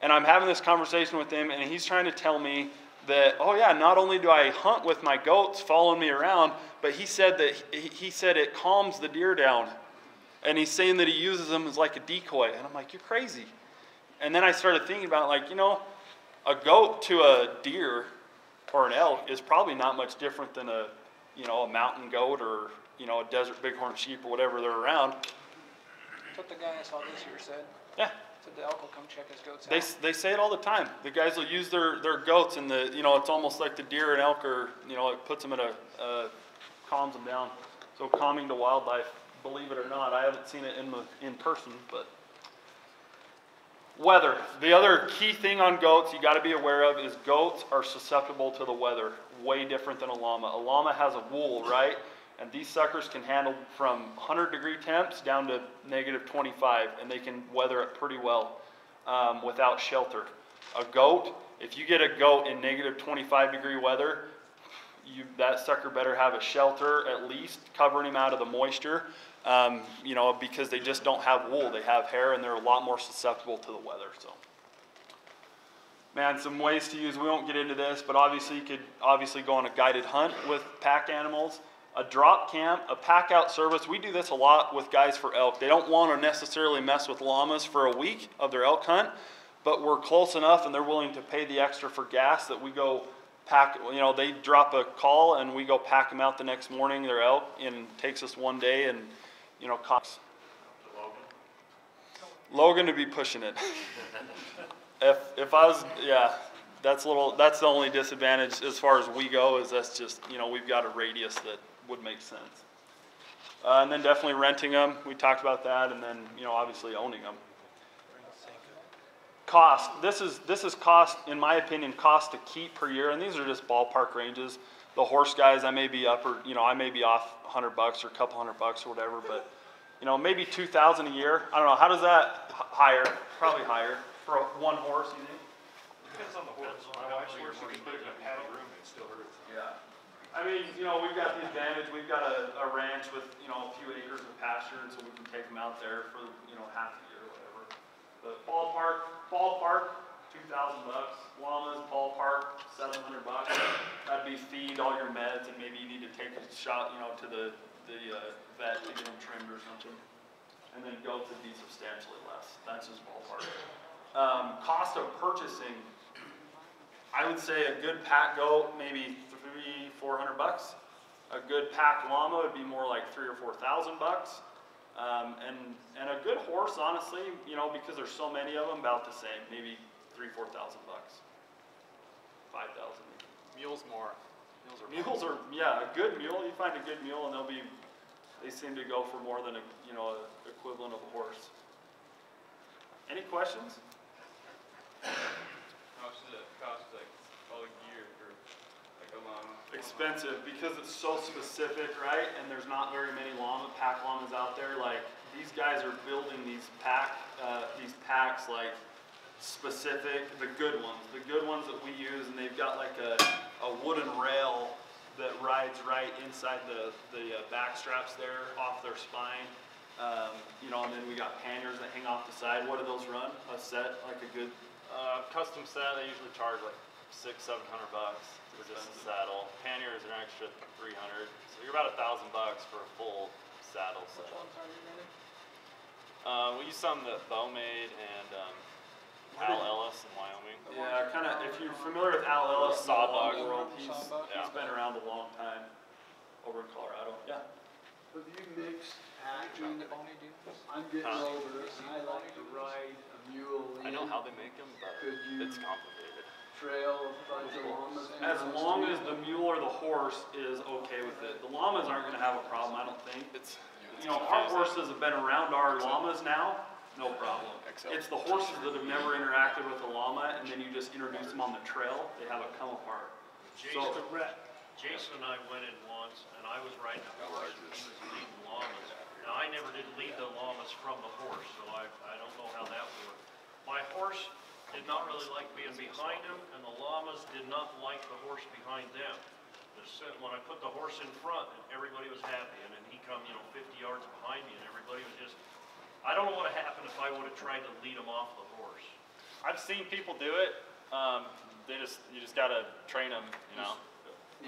and I'm having this conversation with him, and he's trying to tell me that, oh yeah, not only do I hunt with my goats following me around, but he said that he, he said it calms the deer down, and he's saying that he uses them as like a decoy, and I'm like, you're crazy. And then I started thinking about like, you know, a goat to a deer or an elk is probably not much different than a, you know, a mountain goat or you know a desert bighorn sheep or whatever they're around. That's what the guy I saw this year said. Yeah. Said the elk will come check his goats They, out. they say it all the time. The guys will use their, their goats and the, you know, it's almost like the deer and elk are, you know, it puts them at a, uh, calms them down. So calming to wildlife, believe it or not, I haven't seen it in the, in person, but. Weather. The other key thing on goats you gotta be aware of is goats are susceptible to the weather, way different than a llama. A llama has a wool, right? And these suckers can handle from 100 degree temps down to negative 25, and they can weather it pretty well um, without shelter. A goat, if you get a goat in negative 25 degree weather, you, that sucker better have a shelter at least covering him out of the moisture, um, you know, because they just don't have wool. They have hair and they're a lot more susceptible to the weather. So, man, some ways to use. We won't get into this, but obviously you could obviously go on a guided hunt with pack animals. A drop camp, a pack out service. We do this a lot with guys for elk. They don't want to necessarily mess with llamas for a week of their elk hunt, but we're close enough and they're willing to pay the extra for gas that we go pack, you know, they drop a call and we go pack them out the next morning, their elk, and takes us one day and, you know, costs. Logan to be pushing it. if, if I was, yeah, that's a little, that's the only disadvantage as far as we go is that's just, you know, we've got a radius that would make sense. Uh, and then definitely renting them, we talked about that, and then, you know, obviously owning them. Cost, this is, this is cost, in my opinion, cost to keep per year, and these are just ballpark ranges. The horse guys, I may be up or, you know, I may be off a hundred bucks or a couple hundred bucks or whatever, but, you know, maybe two thousand a year. I don't know, how does that, h- higher, probably higher, for a- one horse, you think? Depends on the horse. My wife's horse, you can put it in a padded room and it still hurts. Yeah. I mean, you know, we've got the advantage, we've got a, a ranch with, you know, a few acres of pasture, and so we can take them out there for, you know, half the year or whatever. But ballpark, ballpark, two thousand bucks. Llamas, ballpark, seven hundred bucks. That'd be feed, all your meds, and maybe you need to take a shot, you know, to the, the uh, vet to get them trimmed or something. And then goats would be substantially less. That's just ballpark. Um, cost of purchasing, I would say a good pack goat, maybe three, four hundred bucks. A good pack llama would be more like three or four thousand bucks. Um, and, and a good horse, honestly, you know, because there's so many of them, about the same, maybe three, four thousand bucks. Five thousand. Mules more. Mules are. Mules are, yeah, a good mule, you find a good mule and they'll be, they seem to go for more than a, you know, a equivalent of a horse. Any questions? How much does it cost, like, all the gear for, like, a llama? expensive because it's so specific, right? And there's not very many llama pack llamas out there. Like these guys are building these pack uh, these packs like specific, the good ones, the good ones that we use, and they've got like a, a wooden rail that rides right inside the the uh, back straps there off their spine. Um, you know, and then we got panniers that hang off the side. What do those run? A set, like a good Uh, custom set, they usually charge like six, seven hundred bucks for just a saddle. Panniers are an extra three hundred, so you're about a thousand bucks for a full saddle set. Uh, we use some that Bo made and, um, Al Ellis in Wyoming. Yeah, kind of. If you're familiar with Al Ellis, in the Sawbuck. world, he's Yeah. he's been around a long time over in Colorado. Yeah. Have you mixed Join the acting? Bonnie dude? I'm getting Huh? older and I like to ride a mule I know how they make them, but it's complicated. trail by the llamas. As long as the mule or the horse is okay with it, the llamas aren't going to have a problem. I don't think. It's, You know, our horses have been around our llamas now, no problem. It's the horses that have never interacted with a llama, and then you just introduce them on the trail. They have it come apart. Jason, So- Jason and I went in once, and I was riding a horse, and he was leading llamas. Now, I never did lead the llamas from the horse, so I, I don't know how that worked. My horse did not really like being behind him, and the llamas did not like the horse behind them. The When I put the horse in front, everybody was happy, and then he come, you know, fifty yards behind me, and everybody was just, I don't know what would happened if I would've tried to lead them off the horse. I've seen people do it. Um, they just, you just gotta train them, you know.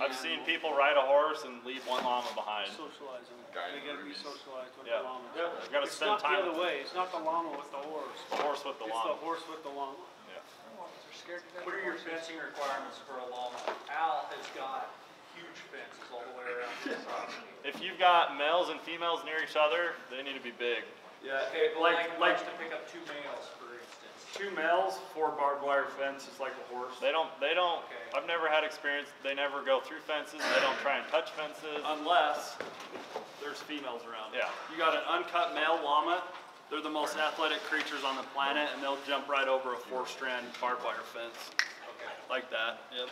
I've seen people ride a horse and leave one llama behind. Socialize them. They gotta be socialized with Yeah. the llama. Yeah, you gotta It's spend not the other way, it's not the llama with the horse. the horse with the It's the llama. horse with the llama. They're scared to. What are your fencing requirements for a llama? Al has got huge fences all the way around his property. If you've got males and females near each other, they need to be big. Yeah, Okay, but like like, like likes to pick up two males, for instance. two males, four barbed wire fence, just like a horse. They don't, they don't, Okay. I've never had experience, they never go through fences, they don't try and touch fences. Unless there's females around. Yeah. You got an uncut male llama, they're the most athletic creatures on the planet, and they'll jump right over a four-strand barbed wire fence. Okay. Like that, yep.